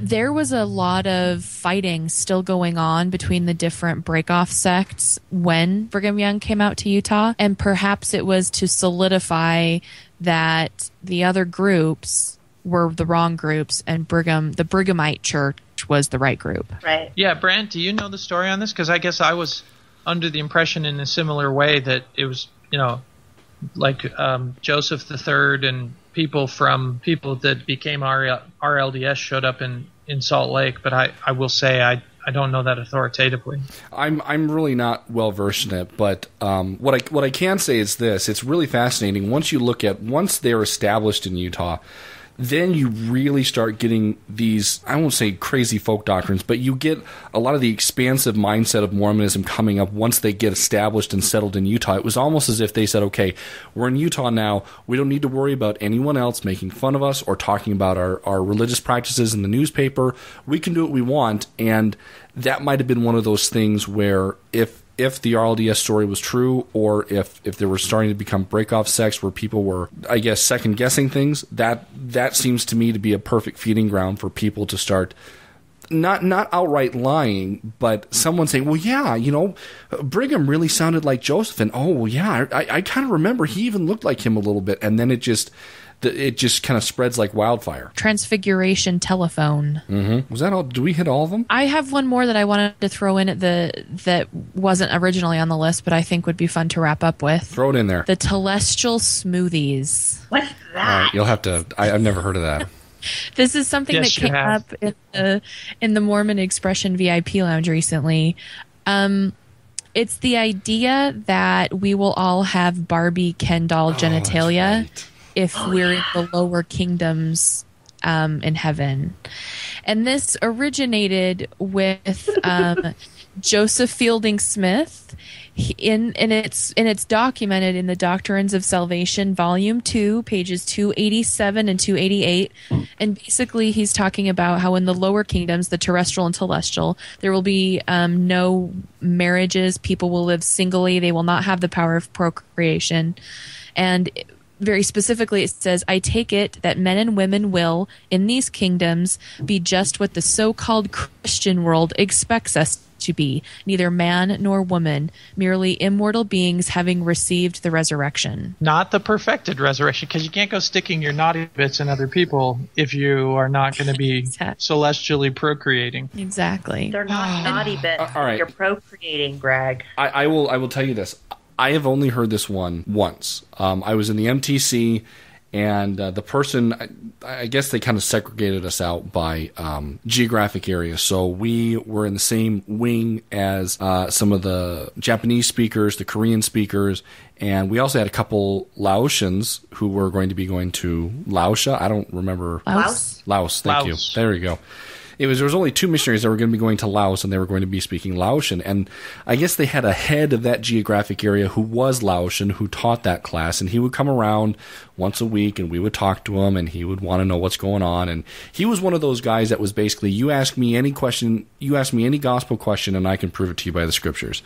[SPEAKER 4] there was a lot of fighting still going on between the different breakoff sects when Brigham Young came out to Utah. And perhaps it was to solidify that the other groups were the wrong groups and Brigham, the Brighamite church was the right group.
[SPEAKER 2] Right.
[SPEAKER 3] Yeah, Brandt, do you know the story on this? Because I guess I was under the impression in a similar way that it was, you know, like um, Joseph the Third and people from people that became RLDS showed up in, in Salt Lake, but I, I will say I I don't know that authoritatively.
[SPEAKER 1] I'm I'm really not well versed in it, but um, what I what I can say is this: it's really fascinating. Once you look at once they're established in Utah, then you really start getting these I won't say crazy folk doctrines, but you get a lot of the expansive mindset of Mormonism coming up once they get established and settled in Utah. It was almost as if they said, "Okay, we're in Utah now. We don't need to worry about anyone else making fun of us or talking about our our religious practices in the newspaper. We can do what we want." And that might have been one of those things where if if the RLDS story was true, or if if there were starting to become breakoff sects where people were, I guess, second guessing things. That that seems to me to be a perfect feeding ground for people to start. Not not outright lying, but someone saying, "Well, yeah, you know, Brigham really sounded like Joseph," and oh, well, yeah, I, I kind of remember he even looked like him a little bit, and then it just it just kind of spreads like wildfire.
[SPEAKER 4] Transfiguration telephone.
[SPEAKER 1] Mm-hmm. Was that all? Do we hit all of them?
[SPEAKER 4] I have one more that I wanted to throw in at the that wasn't originally on the list, but I think would be fun to wrap up with.
[SPEAKER 1] Throw it in there.
[SPEAKER 4] The telestial smoothies.
[SPEAKER 2] What's that?
[SPEAKER 1] you'll have to. I, have never heard of that.
[SPEAKER 4] this is something yes, that came have. up in the, in the Mormon Expression VIP Lounge recently. Um, it's the idea that we will all have Barbie Ken doll oh, genitalia. Right if oh, we're yeah. in the lower kingdoms um, in heaven. And this originated with um, Joseph Fielding Smith. In and it's and it's documented in the Doctrines of Salvation, Volume Two, pages two eighty seven and two eighty eight. And basically, he's talking about how in the lower kingdoms, the terrestrial and telestial, there will be um, no marriages. People will live singly. They will not have the power of procreation. And very specifically, it says, I take it that men and women will, in these kingdoms, be just what the so called Christian world expects us to be, neither man nor woman, merely immortal beings having received the resurrection.
[SPEAKER 3] Not the perfected resurrection, because you can't go sticking your naughty bits in other people if you are not going to be
[SPEAKER 4] Exactly.
[SPEAKER 3] celestially procreating.
[SPEAKER 4] Exactly.
[SPEAKER 2] They're not naughty bits.
[SPEAKER 1] Uh, all right.
[SPEAKER 2] You're procreating, Greg.
[SPEAKER 1] I, I will. I will tell you this. I have only heard this one once. Um, I was in the MTC, and uh, the person, I, I guess they kind of segregated us out by um, geographic area. So we were in the same wing as uh, some of the Japanese speakers, the Korean speakers, and we also had a couple Laotians who were going to be going to Laotia. I don't remember.
[SPEAKER 4] Laos?
[SPEAKER 1] Laos. Thank
[SPEAKER 3] Laos.
[SPEAKER 1] you. There you go. It was there was only two missionaries that were going to be going to Laos, and they were going to be speaking Laotian. And I guess they had a head of that geographic area who was Laotian, who taught that class, and he would come around once a week, and we would talk to him, and he would want to know what's going on. And he was one of those guys that was basically, you ask me any question, you ask me any gospel question, and I can prove it to you by the scriptures.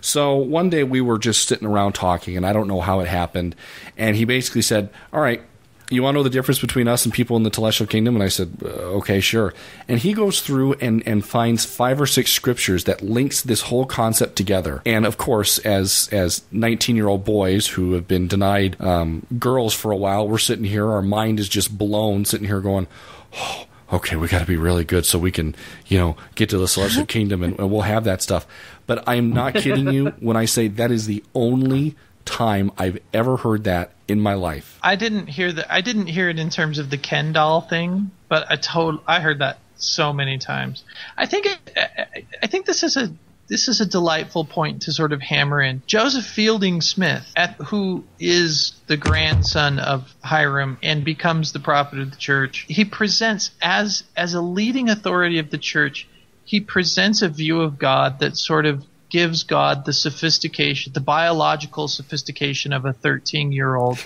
[SPEAKER 1] So one day we were just sitting around talking, and I don't know how it happened, and he basically said, "All right." You want to know the difference between us and people in the celestial kingdom? And I said, uh, okay, sure. And he goes through and, and finds five or six scriptures that links this whole concept together. And of course, as as 19 year old boys who have been denied um, girls for a while, we're sitting here, our mind is just blown, sitting here going, oh, okay, we got to be really good so we can, you know, get to the celestial kingdom and, and we'll have that stuff. But I'm not kidding you when I say that is the only time I've ever heard that in my life.
[SPEAKER 3] I didn't hear that. I didn't hear it in terms of the Ken doll thing, but I told I heard that so many times. I think I, I think this is a this is a delightful point to sort of hammer in. Joseph Fielding Smith, at, who is the grandson of Hyrum and becomes the prophet of the church, he presents as as a leading authority of the church. He presents a view of God that sort of gives God the sophistication, the biological sophistication of a 13 year old,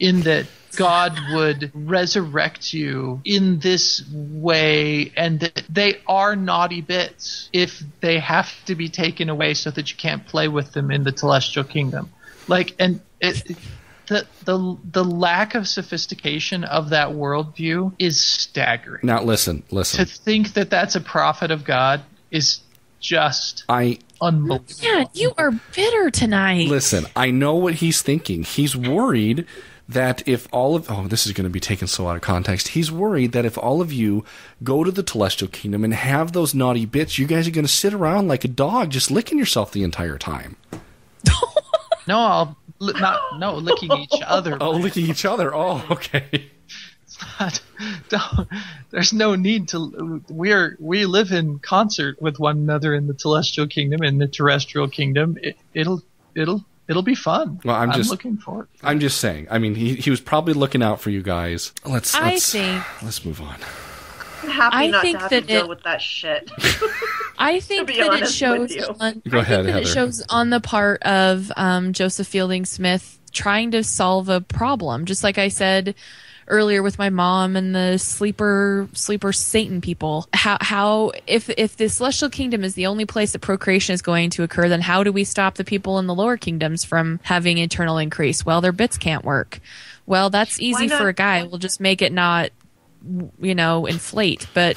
[SPEAKER 3] in that God would resurrect you in this way, and that they are naughty bits if they have to be taken away so that you can't play with them in the celestial kingdom. Like, and it, the the the lack of sophistication of that worldview is staggering.
[SPEAKER 1] Now listen, listen.
[SPEAKER 3] To think that that's a prophet of God is just
[SPEAKER 1] I
[SPEAKER 3] unbelievable.
[SPEAKER 4] Yeah, you are bitter tonight.
[SPEAKER 1] listen. I know what he's thinking. He's worried that if all of oh, this is going to be taken so out of context. He's worried that if all of you go to the celestial kingdom and have those naughty bits, you guys are going to sit around like a dog, just licking yourself the entire time.
[SPEAKER 3] No, I'll li- not no licking each other.
[SPEAKER 1] Oh, licking each other. Oh, okay.
[SPEAKER 3] Not- don't- there's no need to. We're we live in concert with one another in the celestial kingdom and the terrestrial kingdom. It, it'll it'll it'll be fun.
[SPEAKER 1] Well, I'm just-
[SPEAKER 3] looking forward.
[SPEAKER 1] I'm just saying. I mean, he he was probably looking out for you guys. Let's
[SPEAKER 4] I
[SPEAKER 1] let's
[SPEAKER 4] think-
[SPEAKER 1] let's move on.
[SPEAKER 2] I'm happy
[SPEAKER 4] I
[SPEAKER 2] not
[SPEAKER 4] think
[SPEAKER 2] to have
[SPEAKER 4] that
[SPEAKER 2] to deal
[SPEAKER 4] it-
[SPEAKER 2] with that shit.
[SPEAKER 4] I think that it shows on,
[SPEAKER 1] Go ahead,
[SPEAKER 4] think that it shows on the part of um, Joseph Fielding Smith trying to solve a problem. Just like I said earlier with my mom and the sleeper sleeper Satan people. How how if if the celestial kingdom is the only place that procreation is going to occur, then how do we stop the people in the lower kingdoms from having eternal increase? Well, their bits can't work. Well, that's easy
[SPEAKER 2] not-
[SPEAKER 4] for a guy. We'll just make it not you know inflate but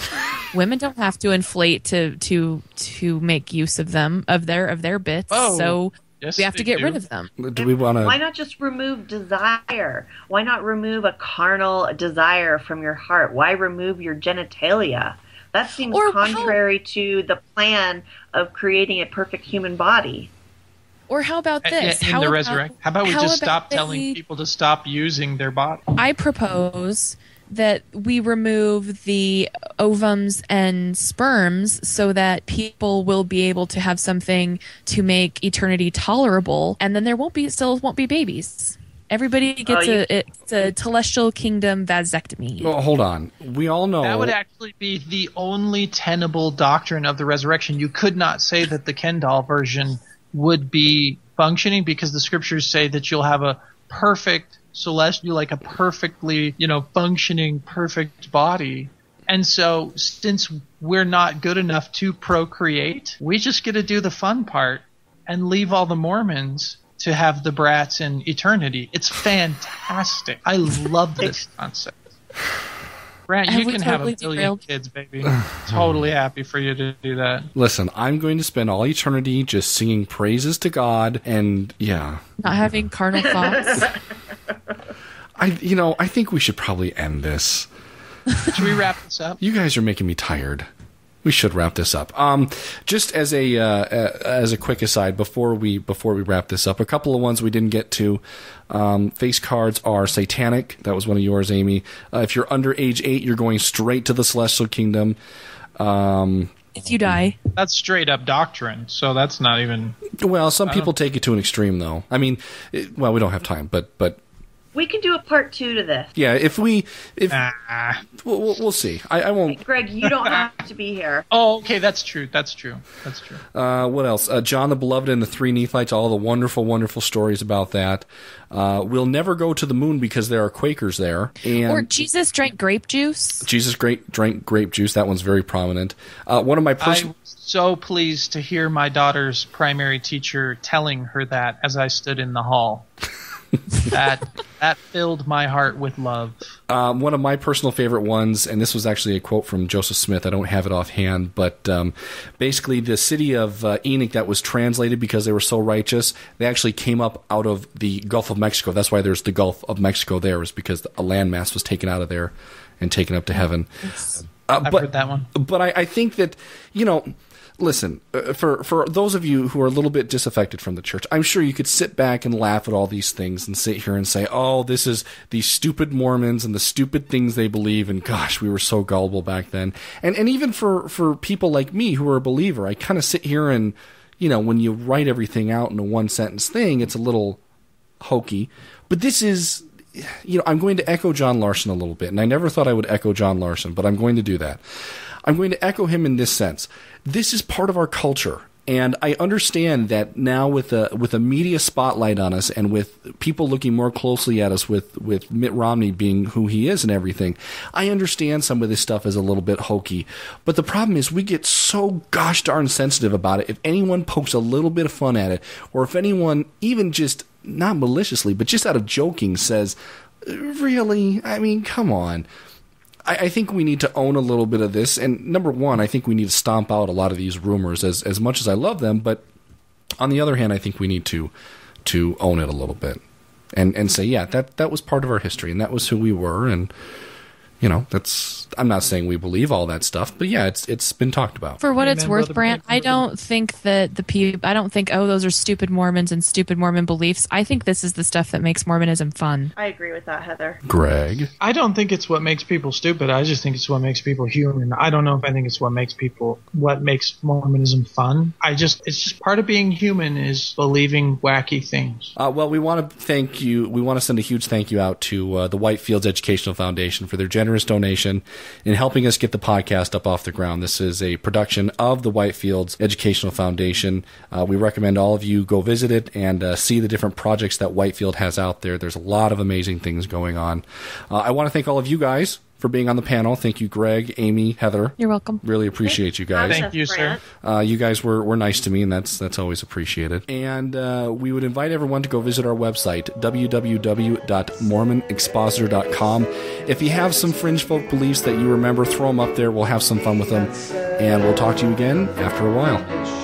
[SPEAKER 4] women don't have to inflate to to to make use of them of their of their bits
[SPEAKER 3] Oh,
[SPEAKER 4] so
[SPEAKER 3] yes,
[SPEAKER 4] we have to get
[SPEAKER 3] do.
[SPEAKER 4] rid of them
[SPEAKER 1] Do we want to?
[SPEAKER 2] Why not just remove desire? Why not remove a carnal desire from your heart? Why remove your genitalia? That seems
[SPEAKER 4] Or how-
[SPEAKER 2] contrary to the plan of creating a perfect human body.
[SPEAKER 4] or how about this
[SPEAKER 3] in
[SPEAKER 4] how
[SPEAKER 3] the
[SPEAKER 4] about,
[SPEAKER 3] resurrect. How about we
[SPEAKER 4] how
[SPEAKER 3] just
[SPEAKER 4] about
[SPEAKER 3] stop
[SPEAKER 4] they-
[SPEAKER 3] telling people to stop using their body?
[SPEAKER 4] i propose that we remove the ovums and sperms so that people will be able to have something to make eternity tolerable and then there won't be still won't be babies everybody uh, gets
[SPEAKER 2] you-
[SPEAKER 4] a it's a celestial kingdom vasectomy
[SPEAKER 1] Well, hold on. We all know
[SPEAKER 3] That would actually be the only tenable doctrine of the resurrection. You could not say that the Ken doll version would be functioning because the scriptures say that you'll have a perfect celestial, like a perfectly, you know, functioning perfect body. And so, since we're not good enough to procreate, we just get to do the fun part and leave all the Mormons to have the brats in eternity. It's fantastic. I love this concept. Grant,
[SPEAKER 4] Have
[SPEAKER 3] you
[SPEAKER 4] we
[SPEAKER 3] can have a billion
[SPEAKER 4] derailed?
[SPEAKER 3] kids, baby. totally happy for you to do that.
[SPEAKER 1] Listen, I'm going to spend all eternity just singing praises to God, and yeah,
[SPEAKER 4] Not having carnal thoughts.
[SPEAKER 1] I you know I think we should probably end this.
[SPEAKER 3] Should we wrap this up?
[SPEAKER 1] You guys are making me tired. We should wrap this up. Um, just as a uh, uh, as a quick aside before we before we wrap this up, a couple of ones we didn't get to. Um, face cards are satanic. That was one of yours, Amy. Uh, if you're under age eight, you're going straight to the celestial kingdom. Um,
[SPEAKER 4] if you die,
[SPEAKER 3] That's straight up doctrine, so that's not even.
[SPEAKER 1] well, some people take it to an extreme, though. I mean, it, well, we don't have time, but but
[SPEAKER 2] We can do a part two to this.
[SPEAKER 1] yeah, if we if
[SPEAKER 3] Ah.
[SPEAKER 1] we'll, we'll, we'll see. I, I won't.
[SPEAKER 2] Greg, you don't have to be here.
[SPEAKER 3] Oh, okay, that's true. That's true. That's true.
[SPEAKER 1] Uh, what else? Uh, John the Beloved and the Three Nephites, all the wonderful, wonderful stories about that. Uh, we'll never go to the moon because there are Quakers there. And
[SPEAKER 4] or Jesus drank grape juice.
[SPEAKER 1] Jesus great, drank grape juice. That one's very prominent. Uh, one of my
[SPEAKER 3] I'm
[SPEAKER 1] personal.
[SPEAKER 3] so pleased to hear my daughter's primary teacher telling her that as I stood in the hall. that that filled my heart with love.
[SPEAKER 1] Um, one of my personal favorite ones, and this was actually a quote from Joseph Smith. I don't have it offhand, but um, basically, the city of uh, Enoch that was translated because they were so righteous, they actually came up out of the Gulf of Mexico. That's why there's the Gulf of Mexico there, is because a landmass was taken out of there and taken up to heaven. Uh,
[SPEAKER 3] I've
[SPEAKER 1] but
[SPEAKER 3] heard that one.
[SPEAKER 1] but I, I think that you know listen uh, for for those of you who are a little bit disaffected from the church i'm sure you could sit back and laugh at all these things and sit here and say oh this is these stupid mormons and the stupid things they believe and gosh we were so gullible back then and and even for for people like me who are a believer i kind of sit here and you know when you write everything out in a one sentence thing it's a little hokey but this is you know, I'm going to echo John Larsen a little bit, and I never thought I would echo John Larsen, but I'm going to do that. I'm going to echo him in this sense. This is part of our culture. And I understand that now with a with a media spotlight on us and with people looking more closely at us with, with Mitt Romney being who he is and everything, I understand some of this stuff is a little bit hokey. But the problem is we get so gosh darn sensitive about it. If anyone pokes a little bit of fun at it, or if anyone even just not maliciously, but just out of joking says, Really? I mean, come on. I, I think we need to own a little bit of this. And number one, I think we need to stomp out a lot of these rumors as, as much as I love them. But on the other hand, I think we need to to own it a little bit and, and say, yeah, that, that was part of our history and that was who we were. And, you know, that's, I'm not saying we believe all that stuff, but yeah, it's, it's been talked about.
[SPEAKER 4] For what
[SPEAKER 3] Amen,
[SPEAKER 4] it's worth,
[SPEAKER 3] brother, Brandt.
[SPEAKER 4] I don't think that the people. I don't think oh those are stupid Mormons and stupid Mormon beliefs. I think this is the stuff that makes Mormonism fun.
[SPEAKER 2] I agree with that, Heather.
[SPEAKER 1] Greg.
[SPEAKER 3] I don't think it's what makes people stupid. I just think it's what makes people human. I don't know if I think it's what makes people what makes Mormonism fun. I just it's just part of being human is believing wacky things.
[SPEAKER 1] Uh, well, we want to thank you. We want to send a huge thank you out to uh, the Whitefields Educational Foundation for their generous donation in helping us get the podcast up off the ground. This is a production of the Whitefields Educational Foundation. Uh, we recommend all of you go visit it and uh, see the different projects that Whitefield has out there. There's a lot of amazing things going on. Uh, I want to thank all of you guys for being on the panel. Thank you, Greg, Amy, Heather.
[SPEAKER 4] You're welcome.
[SPEAKER 1] Really appreciate you guys.
[SPEAKER 3] Thank you, sir.
[SPEAKER 1] Uh, you guys were, were nice to me, and that's that's always appreciated. And uh, we would invite everyone to go visit our website, www.mormonexpositor.com. If you have some fringe folk beliefs that you remember, throw them up there. We'll have some fun with them. And we'll talk to you again after a while.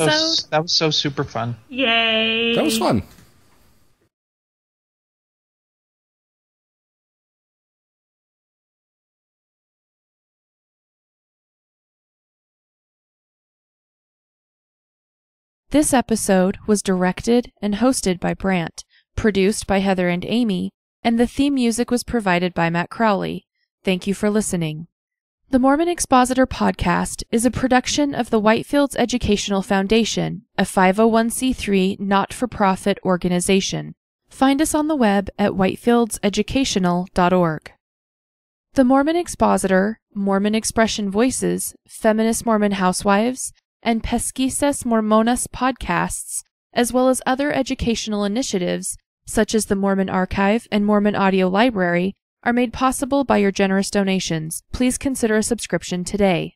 [SPEAKER 4] Our first
[SPEAKER 3] That was so- that was so super fun.
[SPEAKER 2] Yay!
[SPEAKER 1] That was fun.
[SPEAKER 4] This episode was directed and hosted by Brandt, produced by Heather and Amy, and the theme music was provided by Matt Crowley. Thank you for listening. The Mormon Expositor podcast is a production of the Whitefields Educational Foundation, a 501c3 not for profit organization. Find us on the web at whitefieldseducational.org. The Mormon Expositor, Mormon Expression Voices, Feminist Mormon Housewives, and Pesquisas Mormonas podcasts, as well as other educational initiatives such as the Mormon Archive and Mormon Audio Library, are made possible by your generous donations. Please consider a subscription today.